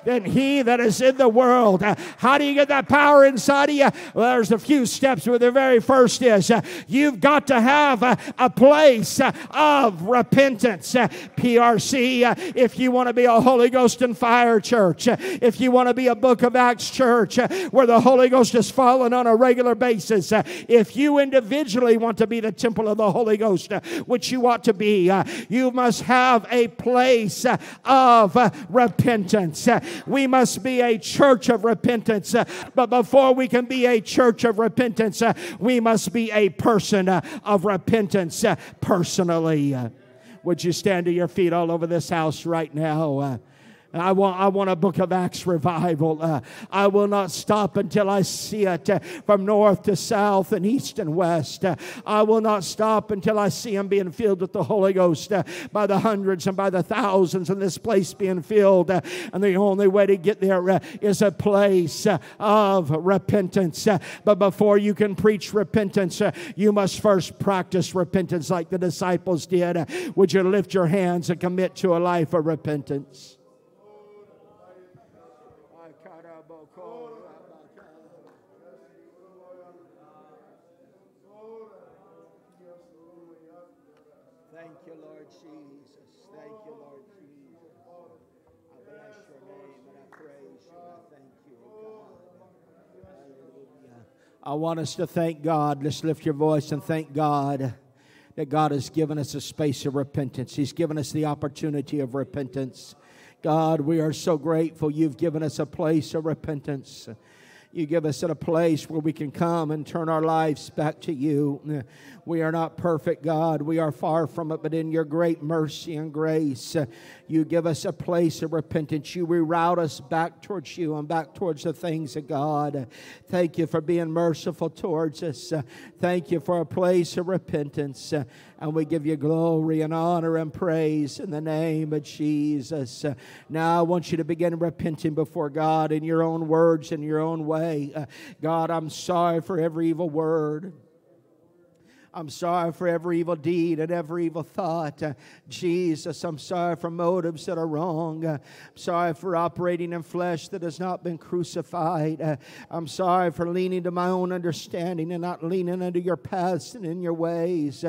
than he that is in the world. How do you get that power inside of you? Well, there's a few steps, but the very first is you've got to have a, place of repentance. PRC, if you want to be a Holy Ghost and fire church, if you want to be a Book of Acts church where the Holy Ghost is falling on a regular basis, if you individually want to be the temple of the Holy Ghost, which you ought to be, you must have a place of repentance. We must be a church of repentance. Uh, but before we can be a church of repentance, uh, we must be a person uh, of repentance personally. Would you stand to your feet all over this house right now? I want, I want a book of Acts revival. Uh, I will not stop until I see it uh, from north to south and east and west. Uh, I will not stop until I see them being filled with the Holy Ghost uh, by the hundreds and by the thousands, and this place being filled. Uh, and the only way to get there uh, is a place of repentance. but before you can preach repentance, you must first practice repentance like the disciples did. would you lift your hands and commit to a life of repentance? I want us to thank God. Let's lift your voice and thank God that God has given us a space of repentance. He's given us the opportunity of repentance. God, we are so grateful you've given us a place of repentance. You give us a place where we can come and turn our lives back to you. We are not perfect, God. We are far from it, but in your great mercy and grace, uh, you give us a place of repentance. You reroute us back towards you and back towards the things of God. Thank you for being merciful towards us. Uh, thank you for a place of repentance. Uh, and we give you glory and honor and praise in the name of Jesus. Now I want you to begin repenting before God in your own words and your own way. God, I'm sorry for every evil word. I'm sorry for every evil deed and every evil thought. Jesus, I'm sorry for motives that are wrong. I'm sorry for operating in flesh that has not been crucified. I'm sorry for leaning to my own understanding and not leaning into your paths and in your ways.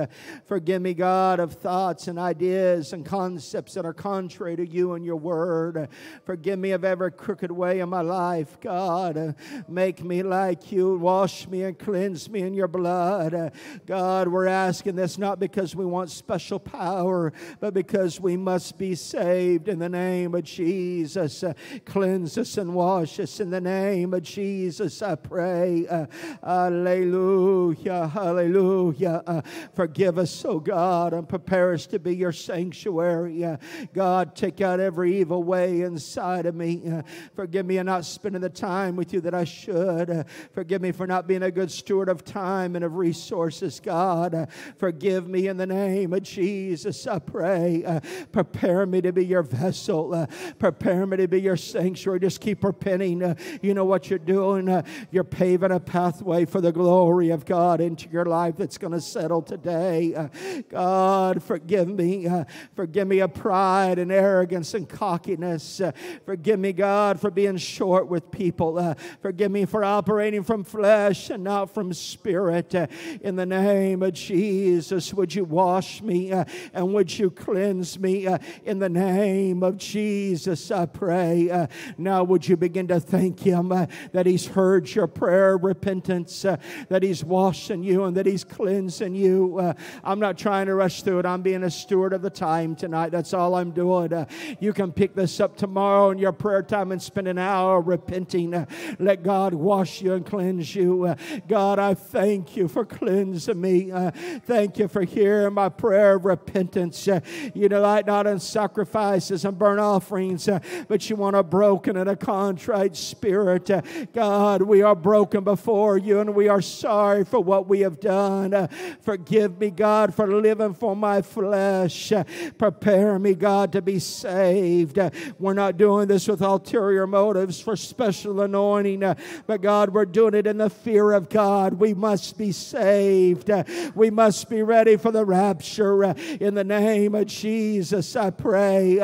Forgive me, God, of thoughts and ideas and concepts that are contrary to you and your word. Forgive me of every crooked way in my life, God. Make me like you. Wash me and cleanse me in your blood. God, God, we're asking this not because we want special power, but because we must be saved in the name of Jesus. Uh, cleanse us and wash us in the name of Jesus, I pray. Uh, hallelujah, hallelujah. Uh, forgive us, oh God, and prepare us to be your sanctuary. Uh, God, take out every evil way inside of me. Uh, forgive me for not spending the time with you that I should. Uh, forgive me for not being a good steward of time and of resources, God. Uh, forgive me in the name of Jesus, I pray. Prepare me to be your vessel. Prepare me to be your sanctuary. Just keep repenting. You know what you're doing. You're paving a pathway for the glory of God into your life that's going to settle today. God, forgive me. Forgive me of pride and arrogance and cockiness. Forgive me, God, for being short with people. Forgive me for operating from flesh and not from spirit. In the name of Jesus, would you wash me uh, and would you cleanse me? Uh, in the name of Jesus, I pray. Uh, now, would you begin to thank Him that He's heard your prayer repentance, that He's washing you and that He's cleansing you? I'm not trying to rush through it. I'm being a steward of the time tonight. That's all I'm doing. you can pick this up tomorrow in your prayer time and spend an hour repenting. let God wash you and cleanse you. God, I thank you for cleansing me. Uh, thank you for hearing my prayer of repentance. Uh, you delight not in sacrifices and burnt offerings, uh, but you want a broken and a contrite spirit. God, we are broken before you and we are sorry for what we have done. forgive me, God, for living for my flesh. prepare me, God, to be saved. we're not doing this with ulterior motives for special anointing, but God, we're doing it in the fear of God. We must be saved. We must be ready for the rapture. in the name of Jesus, I pray.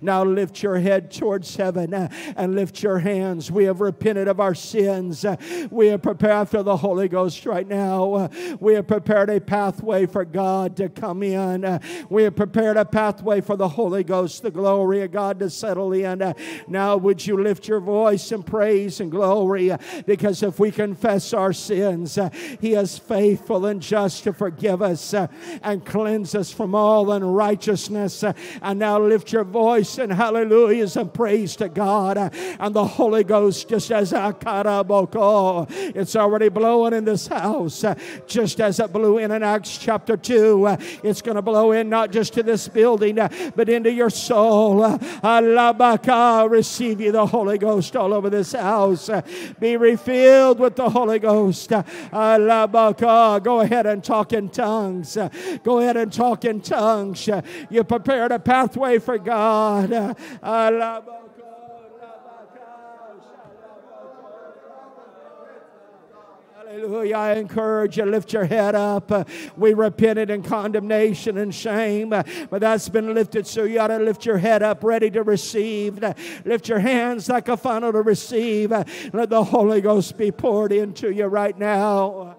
Now lift your head towards heaven and lift your hands. We have repented of our sins. We have prepared for the Holy Ghost right now. We have prepared a pathway for God to come in. We have prepared a pathway for the Holy Ghost, the glory of God to settle in. Now, would you lift your voice in praise and glory? Uh, because if we confess our sins, uh, He is faithful and just to forgive us uh, and cleanse us from all unrighteousness. And now lift your voice in hallelujahs and praise to God. And the Holy Ghost, just as it's already blowing in this house, just as it blew in in Acts chapter 2. It's going to blow in not just to this building, but into your soul. Alabaka, receive you the Holy Ghost all over this house. Be refilled with the Holy Ghost. Uh, Alabaka, go ahead and talk in tongues. Go ahead and talk in tongues. You prepared a pathway for God. Uh, Hallelujah. I encourage you, lift your head up. We repented in condemnation and shame, but that's been lifted, so you ought to lift your head up, ready to receive. Lift your hands like a funnel to receive. Let the Holy Ghost be poured into you right now.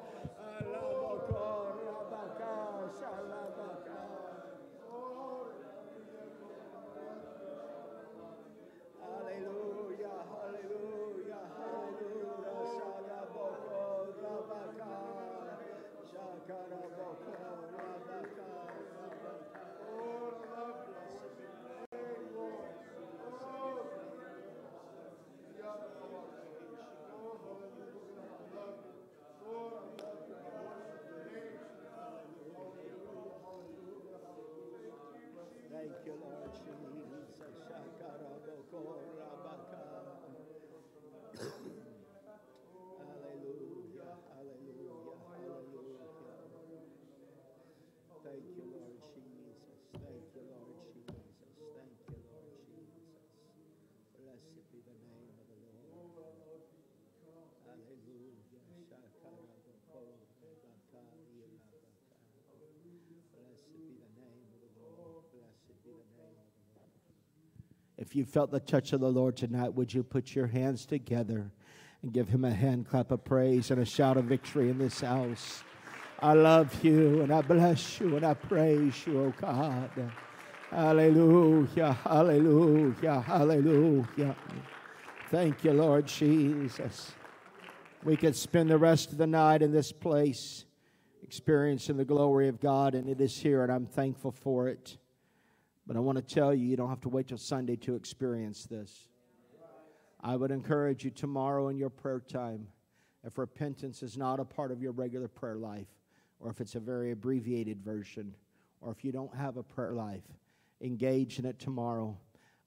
If you felt the touch of the Lord tonight, would you put your hands together and give him a hand clap of praise and a shout of victory in this house? I love you and I bless you and I praise you, oh God. Hallelujah, hallelujah, hallelujah. Thank you, Lord Jesus. We could spend the rest of the night in this place experiencing the glory of God, and it is here, and I'm thankful for it. But I want to tell you, you don't have to wait till Sunday to experience this. I would encourage you tomorrow in your prayer time, if repentance is not a part of your regular prayer life, or if it's a very abbreviated version, or if you don't have a prayer life, engage in it tomorrow.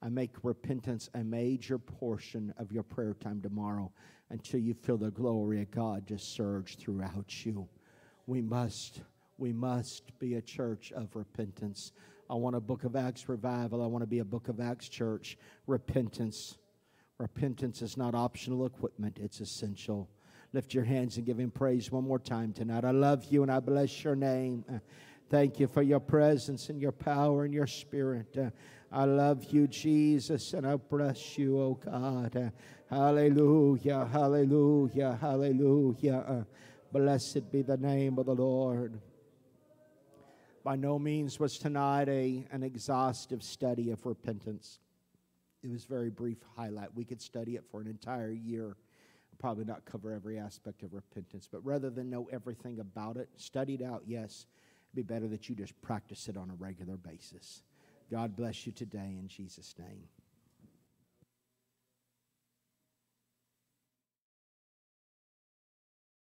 I make repentance a major portion of your prayer time tomorrow until you feel the glory of God just surge throughout you. We must, we must be a church of repentance. I want a book of Acts revival. I want to be a book of Acts church. Repentance. Repentance is not optional equipment, it's essential. Lift your hands and give him praise one more time tonight. I love you and I bless your name. Thank you for your presence and your power and your spirit. I love you, Jesus, and I bless you, oh God. Hallelujah, hallelujah, hallelujah. Blessed be the name of the Lord. By no means was tonight a, an exhaustive study of repentance. It was very brief highlight. We could study it for an entire year probably not cover every aspect of repentance, but rather than know everything about it, studied out, yes, it'd be better that you just practice it on a regular basis. God bless you today in Jesus' name.